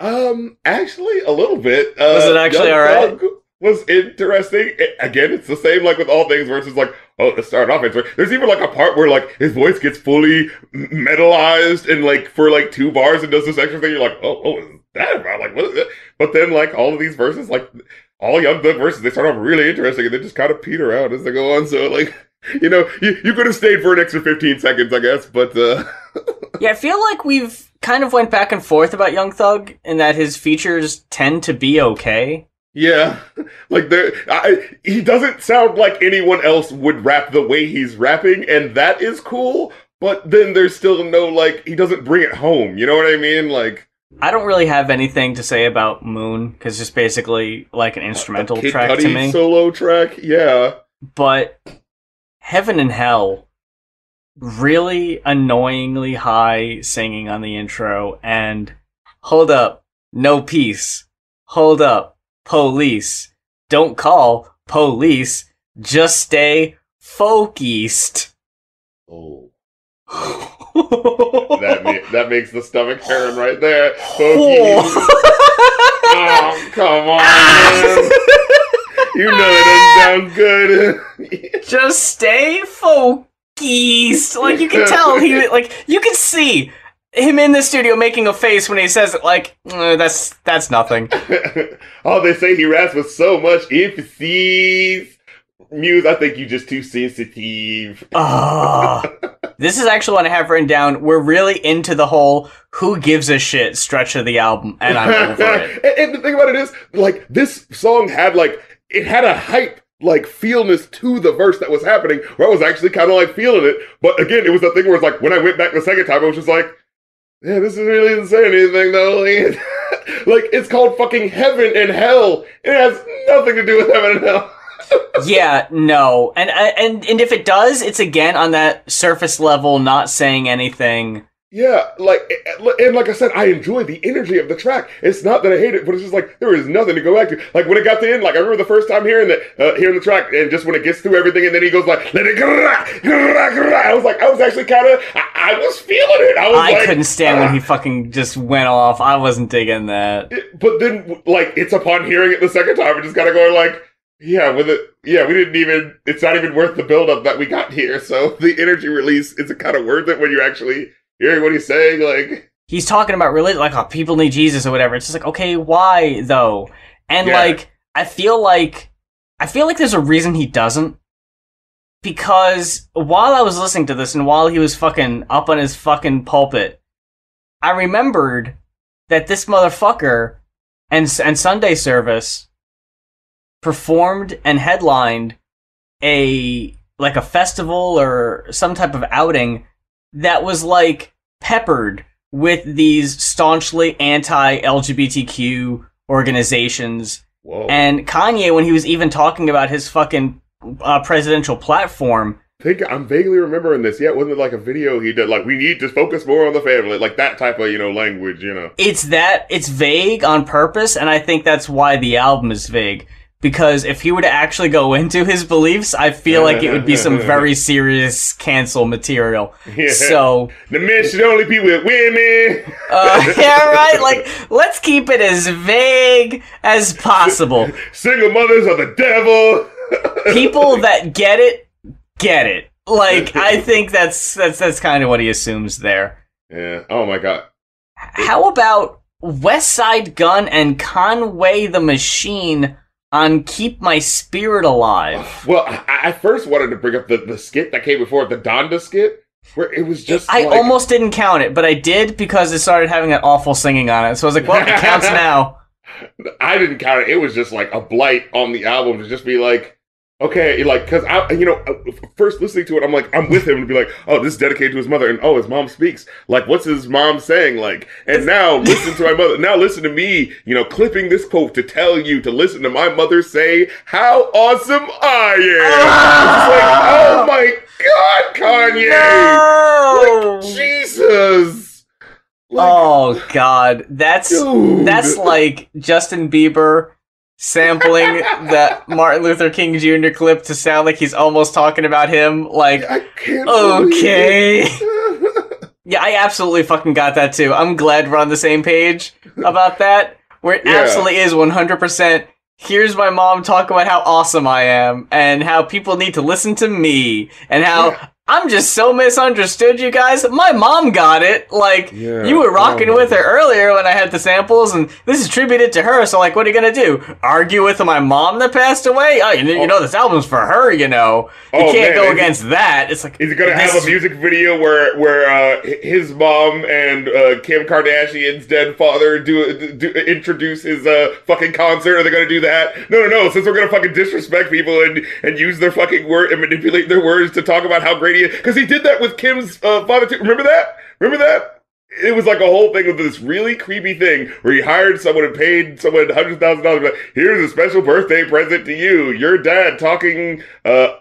[SPEAKER 1] Um, actually, a little bit. Uh,
[SPEAKER 2] Was it actually
[SPEAKER 1] Young
[SPEAKER 2] alright?
[SPEAKER 1] Thug Was interesting. I- again, it's the same like with all things versus like, oh, let's start off. It's there's even like a part where like his voice gets fully metalized and like for like two bars and does this extra thing. You're like, oh, oh, what is that about? Like, what is it? But then like all of these verses, like all Young Thug verses, they start off really interesting and they just kind of peter out as they go on. So like, you know, you, you could have stayed for an extra 15 seconds, I guess, but uh
[SPEAKER 2] Yeah, I feel like we've kind of went back and forth about Young Thug and that his features tend to be okay.
[SPEAKER 1] Yeah, like there, I, he doesn't sound like anyone else would rap the way he's rapping, and that is cool. But then there's still no like he doesn't bring it home. You know what I mean? Like
[SPEAKER 2] I don't really have anything to say about Moon because it's basically like an instrumental track to me.
[SPEAKER 1] solo track. Yeah,
[SPEAKER 2] but Heaven and Hell, really annoyingly high singing on the intro, and hold up, no peace. Hold up, police. Don't call police. Just stay focused.
[SPEAKER 1] oh, that ma- that makes the stomach turn right there. Focus. oh, come on. You know it doesn't sound good.
[SPEAKER 2] just stay focused. Like you can tell he like you can see him in the studio making a face when he says it like "Uh, that's that's nothing.
[SPEAKER 1] oh, they say he raps with so much emphasis. Muse, I think you're just too sensitive.
[SPEAKER 2] Ah. this is actually what I have written down. We're really into the whole who gives a shit stretch of the album and I'm over it.
[SPEAKER 1] and, and the thing about it is, like, this song had like it had a hype like feelness to the verse that was happening where I was actually kind of like feeling it. But again, it was the thing where it's like when I went back the second time, I was just like, yeah, this is really isn't saying anything though. Like, like, it's called fucking heaven and hell. It has nothing to do with heaven and hell.
[SPEAKER 2] Yeah, no. And and and if it does, it's again on that surface level not saying anything.
[SPEAKER 1] Yeah, like and like I said, I enjoy the energy of the track. It's not that I hate it, but it's just like there is nothing to go back to. Like when it got to the end, like I remember the first time hearing that, uh, hearing the track, and just when it gets through everything, and then he goes like, "Let it go," I was like, I was actually kind of, I, I was feeling it. I was
[SPEAKER 2] I
[SPEAKER 1] like,
[SPEAKER 2] couldn't stand when
[SPEAKER 1] ah.
[SPEAKER 2] he fucking just went off. I wasn't digging that.
[SPEAKER 1] It- but then like it's upon hearing it the second time, and just of going like, yeah, with it, yeah, we didn't even. It's not even worth the build up that we got here. So the energy release is it kind of worth it when you're actually hearing what he's saying, like.
[SPEAKER 2] He's talking about religion, like, oh, people need Jesus or whatever. It's just like, okay, why though? And
[SPEAKER 1] Yeah.
[SPEAKER 2] like, I feel like, I feel like there's a reason he doesn't. Because while I was listening to this and while he was fucking up on his fucking pulpit, I remembered that this motherfucker and and Sunday service performed and headlined a like a festival or some type of outing that was like peppered with these staunchly anti-LGBTQ organizations
[SPEAKER 1] Whoa.
[SPEAKER 2] and Kanye when he was even talking about his fucking uh, presidential platform
[SPEAKER 1] think I'm vaguely remembering this. Yeah, wasn't it like a video he did? Like, we need to focus more on the family, like that type of you know language. You know,
[SPEAKER 2] it's that it's vague on purpose and i think that's why the album is vague because if he were to actually go into his beliefs i feel like it would be some very serious cancel material
[SPEAKER 1] yeah.
[SPEAKER 2] so
[SPEAKER 1] the men should only be with women.
[SPEAKER 2] uh, yeah right like let's keep it as vague as possible
[SPEAKER 1] Single mothers are the devil.
[SPEAKER 2] people that get it get it like i think that's that's that's kind of what he assumes there
[SPEAKER 1] Yeah. Oh my god.
[SPEAKER 2] How about Westside Gunn and Conway the Machine on Keep My Spirit Alive?
[SPEAKER 1] Well, I, I first wanted to bring up the, the skit that came before the Donda skit, where it was just.
[SPEAKER 2] I
[SPEAKER 1] like,
[SPEAKER 2] almost didn't count it, but I did because it started having that awful singing on it. So I was like, well, it counts now.
[SPEAKER 1] I didn't count it. It was just like a blight on the album to just be like, okay, like, because I, you know, uh, first listening to it, I'm like, I'm with him and be like, oh, this is dedicated to his mother, and oh, his mom speaks. Like, what's his mom saying? Like, and now listen to my mother. Now listen to me, you know, clipping this quote to tell you to listen to my mother say how awesome I am. It's like, oh my god, Kanye,
[SPEAKER 2] No!
[SPEAKER 1] like, Jesus. Like,
[SPEAKER 2] oh God, that's
[SPEAKER 1] dude.
[SPEAKER 2] that's like Justin Bieber sampling that Martin Luther King Jr. clip to sound like he's almost talking about him. Like,
[SPEAKER 1] I can't.
[SPEAKER 2] okay. Yeah, I absolutely fucking got that too. I'm glad we're on the same page about that. Where it
[SPEAKER 1] Yeah.
[SPEAKER 2] absolutely is 100%. Here's my mom talk about how awesome I am and how people need to listen to me and how
[SPEAKER 1] Yeah.
[SPEAKER 2] I'm just so misunderstood, you guys. My mom got it. Like,
[SPEAKER 1] Yeah.
[SPEAKER 2] you were rocking
[SPEAKER 1] Oh,
[SPEAKER 2] with her earlier when I had the samples, and this is attributed to her. So, like, what are you gonna do? Argue with my mom that passed away? Oh, you, know- you know this album's for her. You know, you
[SPEAKER 1] Oh,
[SPEAKER 2] can't
[SPEAKER 1] man,
[SPEAKER 2] go
[SPEAKER 1] is-
[SPEAKER 2] against that. It's like
[SPEAKER 1] Is he gonna have a music video where where uh, his mom and uh, Kim Kardashian's dead father do, do introduce his uh, fucking concert? Are they gonna do that? No, no, no. Since we're gonna fucking disrespect people and and use their fucking word and manipulate their words to talk about how great is, because he did that with Kim's uh, father too. Remember that? Remember that? It was like a whole thing with this really creepy thing where he hired someone and paid someone hundred thousand dollars. Like, Here's a special birthday present to you. Your dad talking. Uh,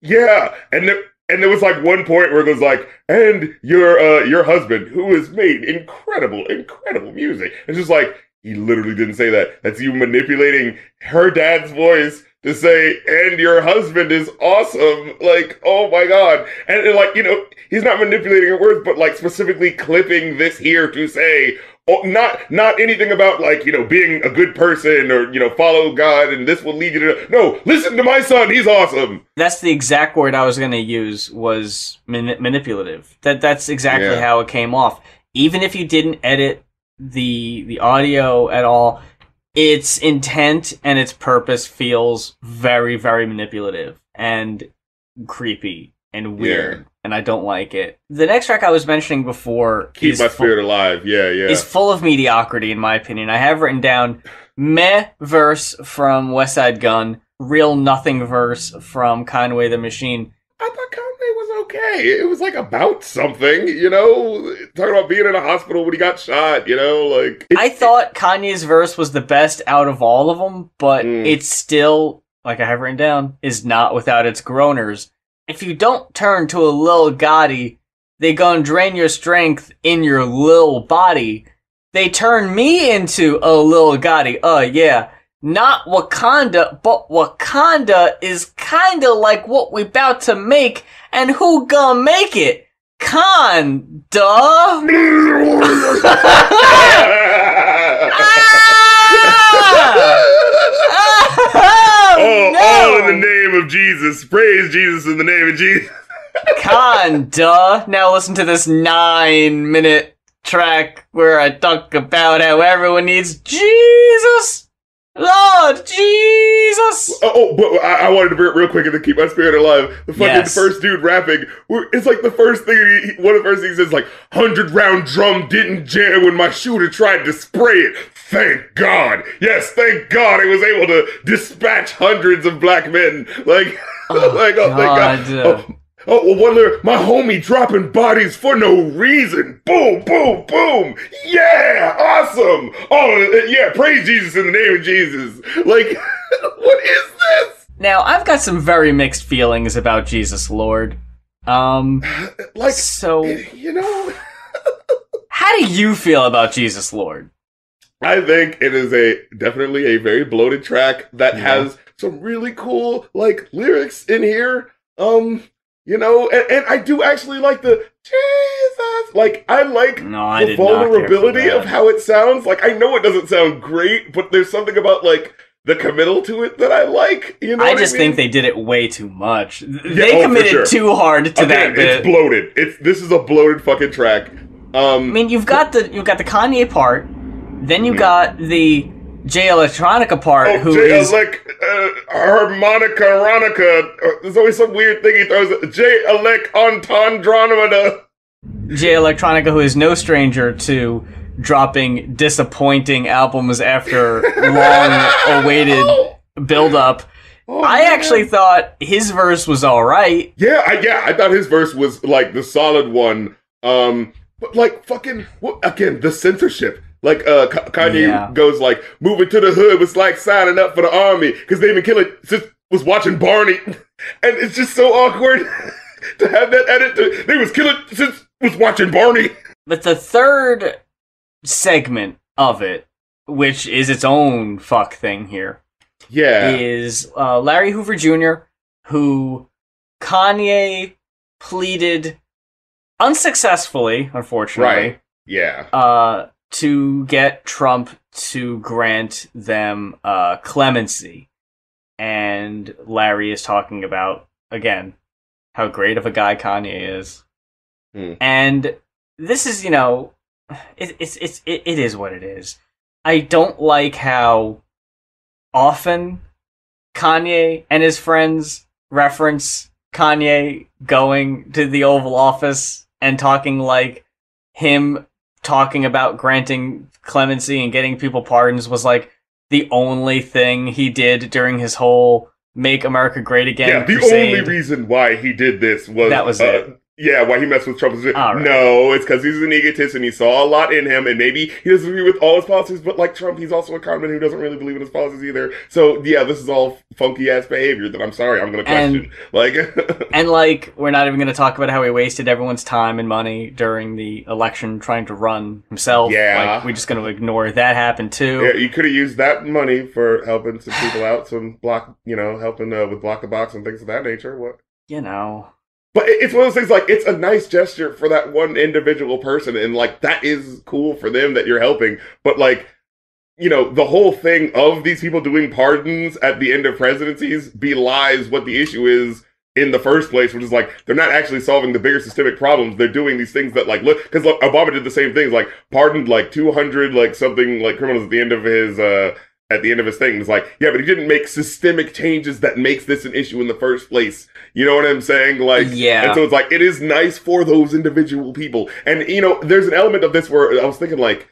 [SPEAKER 1] yeah, and there, and there was like one point where it was like, and your uh your husband who has made incredible, incredible music. It's just like he literally didn't say that. That's you manipulating her dad's voice to say, and your husband is awesome. Like, oh my god. And, and, like, you know, he's not manipulating her words, but like specifically clipping this here to say, oh, not not anything about like, you know, being a good person or, you know, follow God and this will lead you to no, listen to my son, he's awesome.
[SPEAKER 2] that's the exact word I was gonna use was mani- manipulative. That that's exactly
[SPEAKER 1] Yeah.
[SPEAKER 2] how it came off. Even if you didn't edit the the audio at all, its intent and its purpose feels very very manipulative and creepy and weird, and I don't like it. The next track I was mentioning before
[SPEAKER 1] Keep
[SPEAKER 2] is
[SPEAKER 1] my spirit alive. Yeah, yeah.
[SPEAKER 2] is full of mediocrity in my opinion. I have written down meh verse from Westside Gunn, real nothing verse from Conway the Machine.
[SPEAKER 1] I thought Conway okay. It was like about something, you know, talking about being in a hospital when he got shot, you know, like
[SPEAKER 2] I thought Kanye's verse was the best out of all of them, but
[SPEAKER 1] Mm.
[SPEAKER 2] it's still, like I have written down, is not without its groaners. If you don't turn to a Lil Gotti, they gonna drain your strength in your lil body. They turn me into a Lil Gotti. Uh, yeah. Not Wakanda, but Wakanda is kinda like what we about to make, and who gonna make it? Khan, duh. Ah!
[SPEAKER 1] oh,
[SPEAKER 2] no!
[SPEAKER 1] all in the name of Jesus. Praise Jesus in the name of Jesus.
[SPEAKER 2] Con, duh. Now listen to this nine minute track where I talk about how everyone needs Jesus. Lord Jesus.
[SPEAKER 1] Oh, oh, but I, I wanted to bring it real quick and to keep my spirit alive. The fucking
[SPEAKER 2] Yes.
[SPEAKER 1] first dude rapping, it's like the first thing, he, one of the first things says, like, 100 round drum didn't jam when my shooter tried to spray it. Thank God. Yes, thank God I was able to dispatch hundreds of black men. Like,
[SPEAKER 2] Oh,
[SPEAKER 1] like, oh, thank God.
[SPEAKER 2] God.
[SPEAKER 1] Oh, Oh, well, one lyric, my homie dropping bodies for no reason. Boom, boom, boom. Yeah, awesome. Oh, yeah, praise Jesus in the name of Jesus. Like, what is this?
[SPEAKER 2] Now I've got some very mixed feelings about Jesus Lord. Um,
[SPEAKER 1] Like,
[SPEAKER 2] so
[SPEAKER 1] you know,
[SPEAKER 2] how do you feel about Jesus Lord?
[SPEAKER 1] I think it is a definitely a very bloated track that
[SPEAKER 2] Yeah.
[SPEAKER 1] has some really cool like lyrics in here. Um, you know, and, and I do actually like the Jesus. Like, I like
[SPEAKER 2] No, I
[SPEAKER 1] the
[SPEAKER 2] did not care for
[SPEAKER 1] vulnerability of how it sounds. Like I know it doesn't sound great, but there's something about like the committal to it that I like. You know,
[SPEAKER 2] I just
[SPEAKER 1] I mean?
[SPEAKER 2] think they did it way too much. They
[SPEAKER 1] oh, for
[SPEAKER 2] committed
[SPEAKER 1] sure.
[SPEAKER 2] too hard to
[SPEAKER 1] Again,
[SPEAKER 2] that bit.
[SPEAKER 1] it's bloated. It's this is a bloated fucking track.
[SPEAKER 2] I
[SPEAKER 1] Um,
[SPEAKER 2] mean, you've got the you've got the Kanye part, then you
[SPEAKER 1] Hmm.
[SPEAKER 2] got the Jay Electronica part,
[SPEAKER 1] oh,
[SPEAKER 2] who
[SPEAKER 1] J.
[SPEAKER 2] is
[SPEAKER 1] Elec, uh, harmonica, Ronica. Uh, there's always some weird thing he throws. J. Elec Entendronimada.
[SPEAKER 2] Jay Electronica, who is no stranger to dropping disappointing albums after long awaited build up.
[SPEAKER 1] Oh,
[SPEAKER 2] I
[SPEAKER 1] man.
[SPEAKER 2] actually thought his verse was all right.
[SPEAKER 1] Yeah, I, yeah, I thought his verse was like the solid one. Um, but like fucking what, again, the censorship. Like uh, Ka- Kanye
[SPEAKER 2] Yeah.
[SPEAKER 1] goes like, moving to the hood was like signing up for the army because they've been killing since was watching Barney, and it's just so awkward to have that edit. To, they was killing since was watching Barney.
[SPEAKER 2] But the third segment of it, which is its own fuck thing here,
[SPEAKER 1] Yeah,
[SPEAKER 2] is uh, Larry Hoover Jr., who Kanye pleaded unsuccessfully, unfortunately,
[SPEAKER 1] Right. Yeah.
[SPEAKER 2] uh, to get Trump to grant them uh, clemency. And Larry is talking about, again, how great of a guy Kanye is.
[SPEAKER 1] Hmm.
[SPEAKER 2] And this is, you know, it, it's, it's, it, it is what it is. I don't like how often Kanye and his friends reference Kanye going to the Oval Office and talking like him talking about granting clemency and getting people pardons was like the only thing he did during his whole "Make America Great Again."
[SPEAKER 1] yeah, the
[SPEAKER 2] crusade.
[SPEAKER 1] only reason why he did this was
[SPEAKER 2] That was
[SPEAKER 1] uh,
[SPEAKER 2] it.
[SPEAKER 1] Yeah, why he messed with
[SPEAKER 2] Trump's right.
[SPEAKER 1] No, it's because he's an egotist and he saw a lot in him, and maybe he doesn't agree with all his policies. But like Trump, he's also a conman who doesn't really believe in his policies either. So yeah, this is all funky ass behavior that I'm sorry I'm going to
[SPEAKER 2] And-
[SPEAKER 1] question. like,
[SPEAKER 2] And like, we're not even going to talk about how he wasted everyone's time and money during the election trying to run himself.
[SPEAKER 1] Yeah.
[SPEAKER 2] like, we're just going to ignore that happened too.
[SPEAKER 1] yeah, you could have used that money for helping some people out, some block, you know, helping uh, with block the box and things of that nature. What?
[SPEAKER 2] You know,
[SPEAKER 1] But it's one of those things like it's a nice gesture for that one individual person, and like that is cool for them that you're helping. But like, you know, the whole thing of these people doing pardons at the end of presidencies belies what the issue is in the first place, which is like they're not actually solving the bigger systemic problems. They're doing these things that like look because look, Obama did the same things, like pardoned like 200 like something like criminals at the end of his uh at the end of his thing. It's like, yeah, but he didn't make systemic changes that makes this an issue in the first place. You know what I'm saying? Like,
[SPEAKER 2] Yeah.
[SPEAKER 1] And so it's like, it is nice for those individual people. And, you know, there's an element of this where I was thinking, like,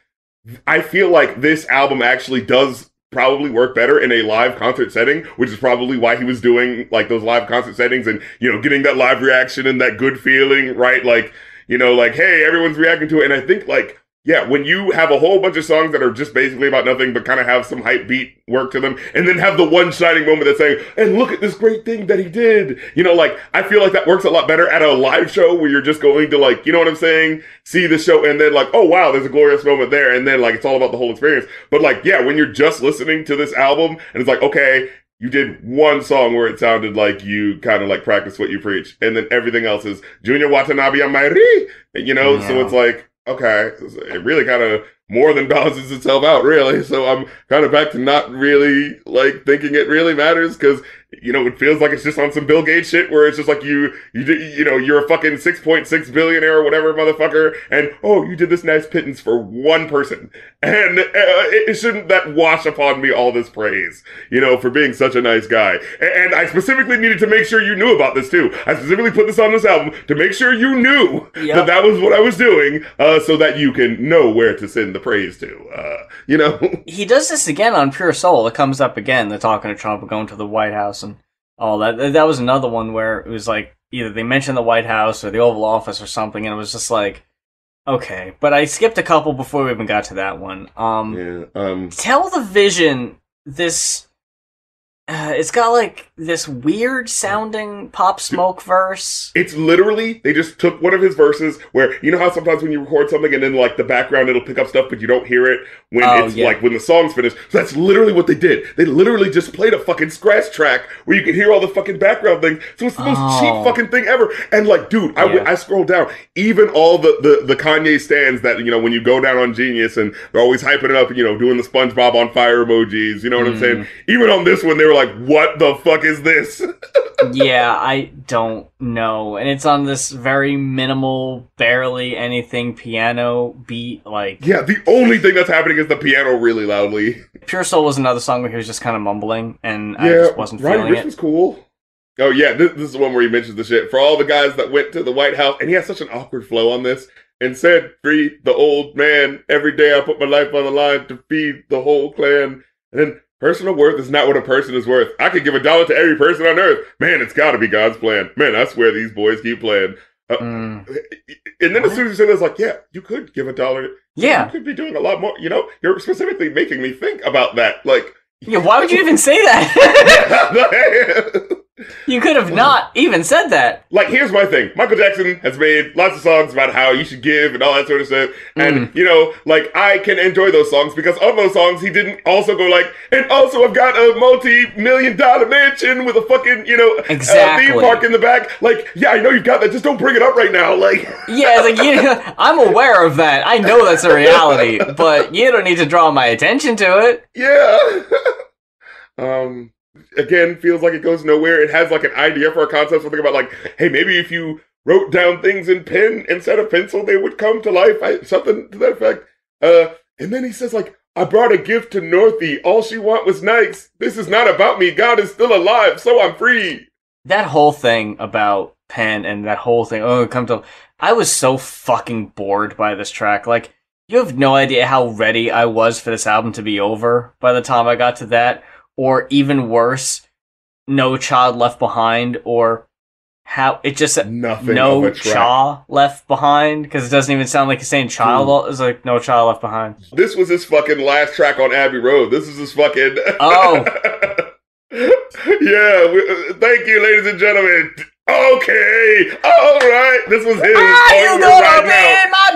[SPEAKER 1] I feel like this album actually does probably work better in a live concert setting, which is probably why he was doing like those live concert settings and, you know, getting that live reaction and that good feeling, right? Like, you know, like, hey, everyone's reacting to it. And I think, like, yeah, when you have a whole bunch of songs that are just basically about nothing but kind of have some hype beat work to them, and then have the one shining moment that's saying, and look at this great thing that he did. You know, like, I feel like that works a lot better at a live show where you're just going to, like, you know what I'm saying? See the show, and then, like, oh, wow, there's a glorious moment there, and then, like, it's all about the whole experience. But, like, yeah, when you're just listening to this album, and it's like, okay, you did one song where it sounded like you kind of like practice what you preach, and then everything else is Junya Watanabe on Amiri, you know. So it's like okay, it really kind of more than balances itself out, really. So I'm kind of back to not really like thinking it really matters because you know it feels like it's just on some Bill Gates shit where it's just like you you did you know you're a fucking six point six billionaire or whatever motherfucker, and oh you did this nice pittance for one person, and uh, it, shouldn't that wash upon me all this praise, you know, for being such a nice guy. And, and I specifically needed to make sure you knew about this too. I specifically put this on this album to make sure you knew
[SPEAKER 2] Yep.
[SPEAKER 1] that that was what I was doing, uh, so that you can know where to send the praise to. Uh, you know,
[SPEAKER 2] he does this again on Pure Soul. It comes up again. They're talking to Trump, going to the White House, all that. That was another one where it was like either they mentioned the White House or the Oval Office or something, and it was just like, okay. But I skipped a couple before we even got to that one. Um,
[SPEAKER 1] yeah. Um,
[SPEAKER 2] tell the vision this. Uh, it's got like this weird sounding pop smoke verse.
[SPEAKER 1] It's literally they just took one of his verses where you know how sometimes when you record something and then like the background it'll pick up stuff but you don't hear it when
[SPEAKER 2] Oh,
[SPEAKER 1] it's
[SPEAKER 2] yeah.
[SPEAKER 1] like when the song's finished. So that's literally what they did. They literally just played a fucking scratch track where you could hear all the fucking background things. So it's the most
[SPEAKER 2] Oh.
[SPEAKER 1] cheap fucking thing ever. And like, dude, I,
[SPEAKER 2] Yeah.
[SPEAKER 1] I scrolled down. Even all the, the the Kanye stands that you know when you go down on Genius and they're always hyping it up, you know, doing the SpongeBob on fire emojis. You know what I'm
[SPEAKER 2] Mm.
[SPEAKER 1] saying? Even on this one, they were like, "What the fuck is this?"
[SPEAKER 2] yeah, I don't know. And it's on this very minimal, barely anything piano beat. Like,
[SPEAKER 1] yeah, the only thing that's happening is the piano really loudly.
[SPEAKER 2] Pure Soul was another song where he was just kind of mumbling, and I just wasn't
[SPEAKER 1] Roddy
[SPEAKER 2] feeling
[SPEAKER 1] Ricch
[SPEAKER 2] it.
[SPEAKER 1] was cool. Oh yeah, this, this is the one where he mentions the shit for all the guys that went to the White House, and he has such an awkward flow on this. And said, "Free the old man. Every day I put my life on the line to feed the whole clan." And then, personal worth is not what a person is worth. I could give a dollar to every person on earth. Man, it's got to be God's plan. Man, I swear these boys keep playing.
[SPEAKER 2] Mm.
[SPEAKER 1] And then as soon as you it, "It's like, yeah, you could give a dollar.
[SPEAKER 2] Yeah.
[SPEAKER 1] You could be doing a lot more. You know, you're specifically making me think about that. Like,
[SPEAKER 2] Yeah, why would you even say that? You could have not even said that.
[SPEAKER 1] like here's my thing michael jackson has made lots of songs about how you should give and all that sort of stuff and you know like i can enjoy those songs because of those songs he didn't also go like and also i've got a multi-million dollar mansion with a fucking you know uh,
[SPEAKER 2] Exactly.
[SPEAKER 1] theme park in the back like yeah i know you've got that just don't bring it up right now like
[SPEAKER 2] Yeah, it's like you, I'm aware of that. I know that's a reality, but you don't need to draw my attention to it.
[SPEAKER 1] yeah um again feels like it goes nowhere. It has like an idea for a concept something about like hey maybe if you wrote down things in pen instead of pencil they would come to life. I, something to that effect. Uh and then he says like i brought a gift to northie. All she want was nikes this is not about me. God is still alive so i'm free.
[SPEAKER 2] That whole thing about pen and that whole thing, oh, come to. I was so fucking bored by this track. Like, you have no idea how ready I was for this album to be over by the time I got to that. Or even worse, No Child Left Behind, or how it just
[SPEAKER 1] nothing
[SPEAKER 2] no
[SPEAKER 1] of a track.
[SPEAKER 2] cha left behind because it doesn't even sound like he's saying child. It's like no child left behind.
[SPEAKER 1] this was his fucking last track on abbey road this is his fucking
[SPEAKER 2] Oh.
[SPEAKER 1] yeah, we, uh, thank you, ladies and gentlemen. Okay, all right. This was his.
[SPEAKER 2] Ah, you gonna
[SPEAKER 1] right now.
[SPEAKER 2] in my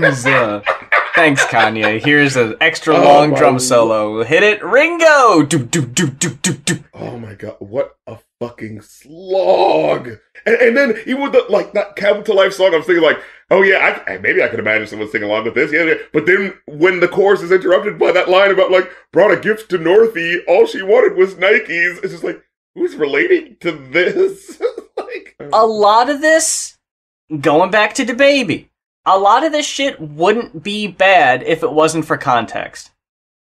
[SPEAKER 2] dreams. Thanks, Kanye. Here's an extra
[SPEAKER 1] Oh
[SPEAKER 2] long
[SPEAKER 1] my
[SPEAKER 2] drum solo. Hit it, Ringo. Doop doop doop doop doop doop.
[SPEAKER 1] Oh my god, what a fucking slog! And, and then even with the like that "Come to Life" song, I was thinking like, oh yeah, I, maybe I could imagine someone singing along with this. Yeah, yeah. But then when the chorus is interrupted by that line about like brought a gift to Northie, all she wanted was Nikes. It's just like who's relating to this? like
[SPEAKER 2] A lot of this, going back to the baby, a lot of this shit wouldn't be bad if it wasn't for context.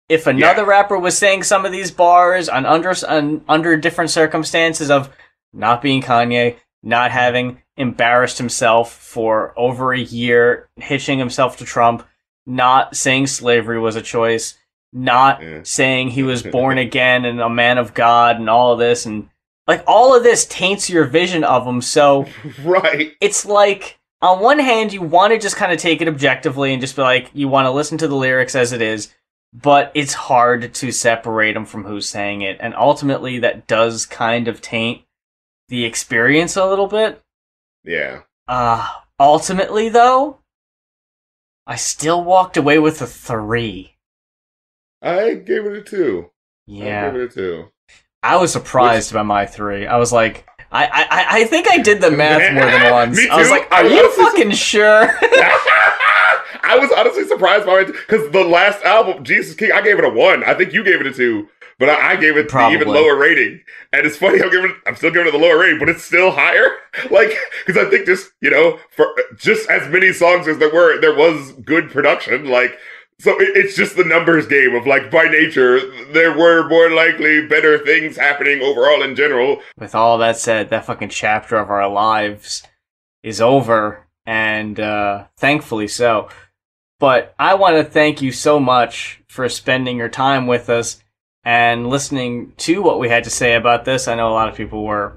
[SPEAKER 2] If another rapper was saying some of these bars on under on, under different circumstances of not being Kanye, not having embarrassed himself for over a year, hitching himself to Trump, not saying slavery was a choice, not
[SPEAKER 1] Yeah.
[SPEAKER 2] saying he was born again and a man of God and all of this and like all of this taints your vision of him. So
[SPEAKER 1] right.
[SPEAKER 2] it's like on one hand you want to just kind of take it objectively and just be like you want to listen to the lyrics as it is but it's hard to separate them from who's saying it and ultimately that does kind of taint the experience a little bit
[SPEAKER 1] Yeah.
[SPEAKER 2] uh ultimately though i still walked away with a 3
[SPEAKER 1] I gave it a two.
[SPEAKER 2] Yeah.
[SPEAKER 1] I gave it a two.
[SPEAKER 2] i was surprised by my 3 i was like I, I, I think I did the math more than once.
[SPEAKER 1] Me
[SPEAKER 2] I was like, "Are
[SPEAKER 1] was
[SPEAKER 2] you fucking sure?"
[SPEAKER 1] I was honestly surprised by it because the last album, Jesus King, I gave it a one. I think you gave it a two, but I, I gave it the even lower rating. And it's funny, I'm giving, I'm still giving it the lower rating, but it's still higher. Like, because I think just you know, for just as many songs as there were, there was good production. Like, so it's just the numbers game of like by nature, there were more likely better things happening overall in general.
[SPEAKER 2] with all that said, that fucking chapter of our lives is over, and uh, thankfully so. But I want to thank you so much for spending your time with us and listening to what we had to say about this. I know a lot of people were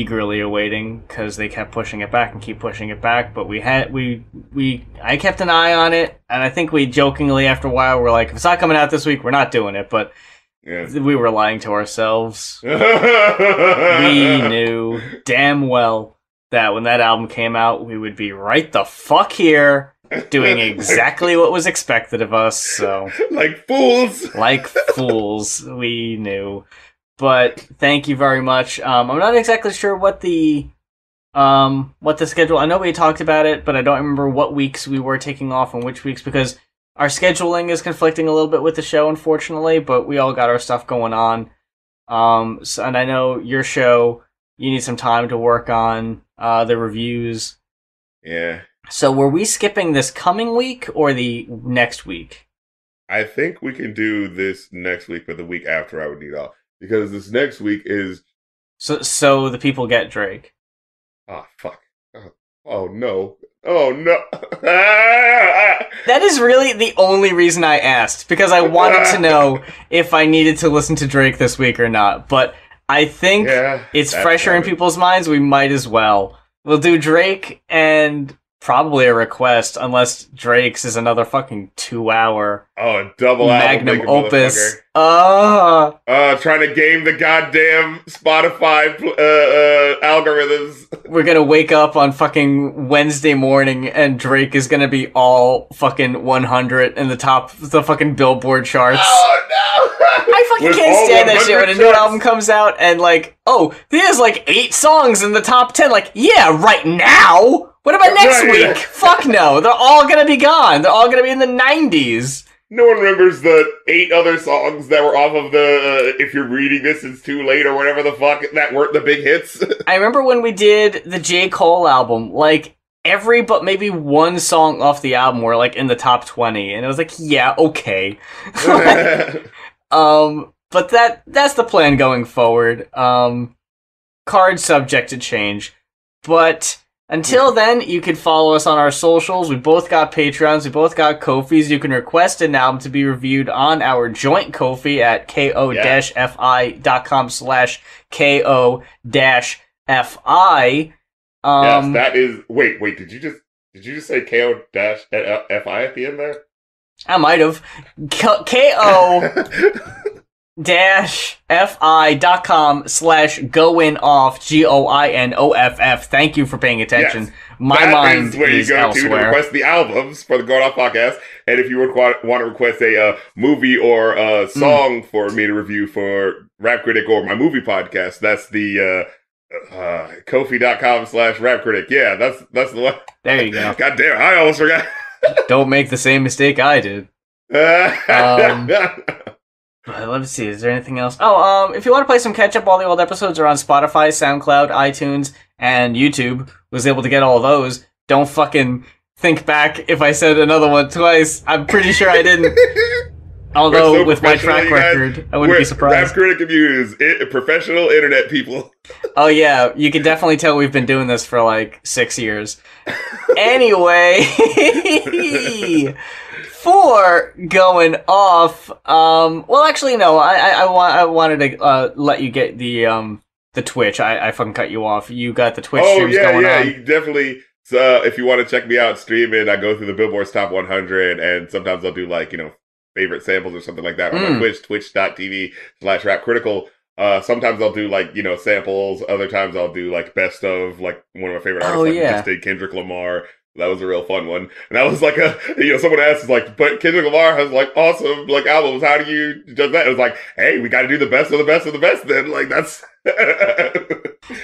[SPEAKER 2] eagerly awaiting because they kept pushing it back and keep pushing it back. But we had we we I kept an eye on it, and I think we jokingly after a while were like, if it's not coming out this week, we're not doing it. But
[SPEAKER 1] Yeah.
[SPEAKER 2] we were lying to ourselves we
[SPEAKER 1] we
[SPEAKER 2] knew damn well that when that album came out, we would be right the fuck here doing exactly what was expected of us. So,
[SPEAKER 1] like fools.
[SPEAKER 2] like fools, we knew. But thank you very much. Um, I'm not exactly sure what the um what the schedule. I know we talked about it, but I don't remember what weeks we were taking off and which weeks because our scheduling is conflicting a little bit with the show, unfortunately. But we all got our stuff going on. Um, so, and I know your show, you need some time to work on uh, the reviews.
[SPEAKER 1] Yeah,
[SPEAKER 2] So, were we skipping this coming week or the next week?
[SPEAKER 1] I think we can do this next week, but the week after I would need off because this next week is
[SPEAKER 2] So, so the people get Drake.
[SPEAKER 1] oh fuck. Oh, oh no. Oh no.
[SPEAKER 2] That is really the only reason I asked because I wanted to know if I needed to listen to Drake this week or not. But I think
[SPEAKER 1] yeah,
[SPEAKER 2] it's fresher in people's minds. We might as well. We'll do Drake and probably a request, unless Drake's is another fucking two hour
[SPEAKER 1] Oh, a double
[SPEAKER 2] magnum
[SPEAKER 1] album,
[SPEAKER 2] opus. Uh,
[SPEAKER 1] Uh, trying to game the goddamn Spotify uh, uh, algorithms.
[SPEAKER 2] we're gonna wake up on fucking Wednesday morning and Drake is gonna be all fucking 100 in the top the fucking Billboard charts.
[SPEAKER 1] Oh no!
[SPEAKER 2] I fucking
[SPEAKER 1] With
[SPEAKER 2] can't stand that shit when a new album comes out and like, oh, there's like eight songs in the top ten. Like, yeah, right now. What about next
[SPEAKER 1] Right.
[SPEAKER 2] week? Fuck no, they're all gonna be gone. They're all gonna be in the nineties.
[SPEAKER 1] No one remembers the eight other songs that were off of the uh, "If You're Reading This, It's Too Late" or whatever the fuck that weren't the big hits.
[SPEAKER 2] I remember when we did the J. Cole album, like every but maybe one song off the album were like in the top twenty, and it was like, yeah, okay. Um, but that that's the plan going forward. Um, card subject to change, but until then, you can follow us on our socials. We both got Patreons. We both got Kofi's. You can request an album to be reviewed on our joint Kofi at ko-fi.com slash ko-fi. Um,
[SPEAKER 1] yes, that is. Wait, wait. Did you just did you just say ko dash fi at the end there?
[SPEAKER 2] I might have. K-O... dash fi dot com slash going off g o i n o f f. Thank you for paying attention.
[SPEAKER 1] Yes.
[SPEAKER 2] My mind
[SPEAKER 1] is where you
[SPEAKER 2] is
[SPEAKER 1] go to to
[SPEAKER 2] elsewhere.
[SPEAKER 1] request the albums for the Goin' Off podcast. And if you would want to request a uh, movie or a song for me to review for Rap Critic or my movie podcast, that's the uh, uh, Kofi.com slash Rap Critic. Yeah, that's that's the one.
[SPEAKER 2] there you go.
[SPEAKER 1] God damn, I almost forgot.
[SPEAKER 2] Don't make the same mistake I did. Um, Uh, Let me see. Is there anything else? Oh, um, if you want to play some catch up, all the old episodes are on Spotify, SoundCloud, iTunes, and YouTube. Was able to get all those. Don't fucking think back if I said another one twice. I'm pretty sure I didn't. Although
[SPEAKER 1] so
[SPEAKER 2] with my track
[SPEAKER 1] you guys.
[SPEAKER 2] record, I wouldn't be surprised.
[SPEAKER 1] Rap Critic Reviews, it, professional internet people.
[SPEAKER 2] Oh yeah, you can definitely tell we've been doing this for like six years. anyway, for going off. Um, well, actually, no. I I, I, wa- I wanted to uh, let you get the um the Twitch. I, I fucking cut you off. You got the Twitch
[SPEAKER 1] oh
[SPEAKER 2] streams
[SPEAKER 1] yeah,
[SPEAKER 2] going
[SPEAKER 1] yeah.
[SPEAKER 2] on.
[SPEAKER 1] You definitely. So uh, if you want to check me out streaming, I go through the Billboard's Top 100, and sometimes I'll do like you know favorite samples or something like that on my
[SPEAKER 2] Mm.
[SPEAKER 1] Twitch, Twitch.tv slash Rap Critical. Uh, sometimes I'll do like you know samples. Other times I'll do like best of like one of my favorite artists.
[SPEAKER 2] Oh,
[SPEAKER 1] like
[SPEAKER 2] yeah.
[SPEAKER 1] just did Kendrick Lamar. That was a real fun one. And that was like a, you know, someone asked, like, but Kendrick Lamar has like awesome like albums. How do you judge that? It was like, hey, we got to do the best of the best of the best then. Like, that's.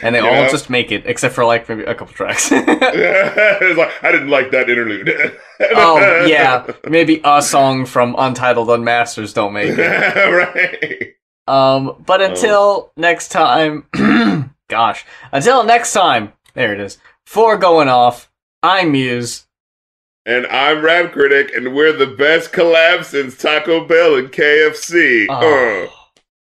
[SPEAKER 2] and they
[SPEAKER 1] you
[SPEAKER 2] all
[SPEAKER 1] know?
[SPEAKER 2] just make it, except for like maybe a couple tracks.
[SPEAKER 1] it's like, I didn't like that interlude.
[SPEAKER 2] oh yeah, maybe a song from Untitled Unmastered don't make it.
[SPEAKER 1] right.
[SPEAKER 2] Um, but until next time, gosh, until next time, there it is. For going off, I'm Muse.
[SPEAKER 1] And I'm Rap Critic, and we're the best collab since Taco Bell and KFC.
[SPEAKER 2] Oh.
[SPEAKER 1] Uh.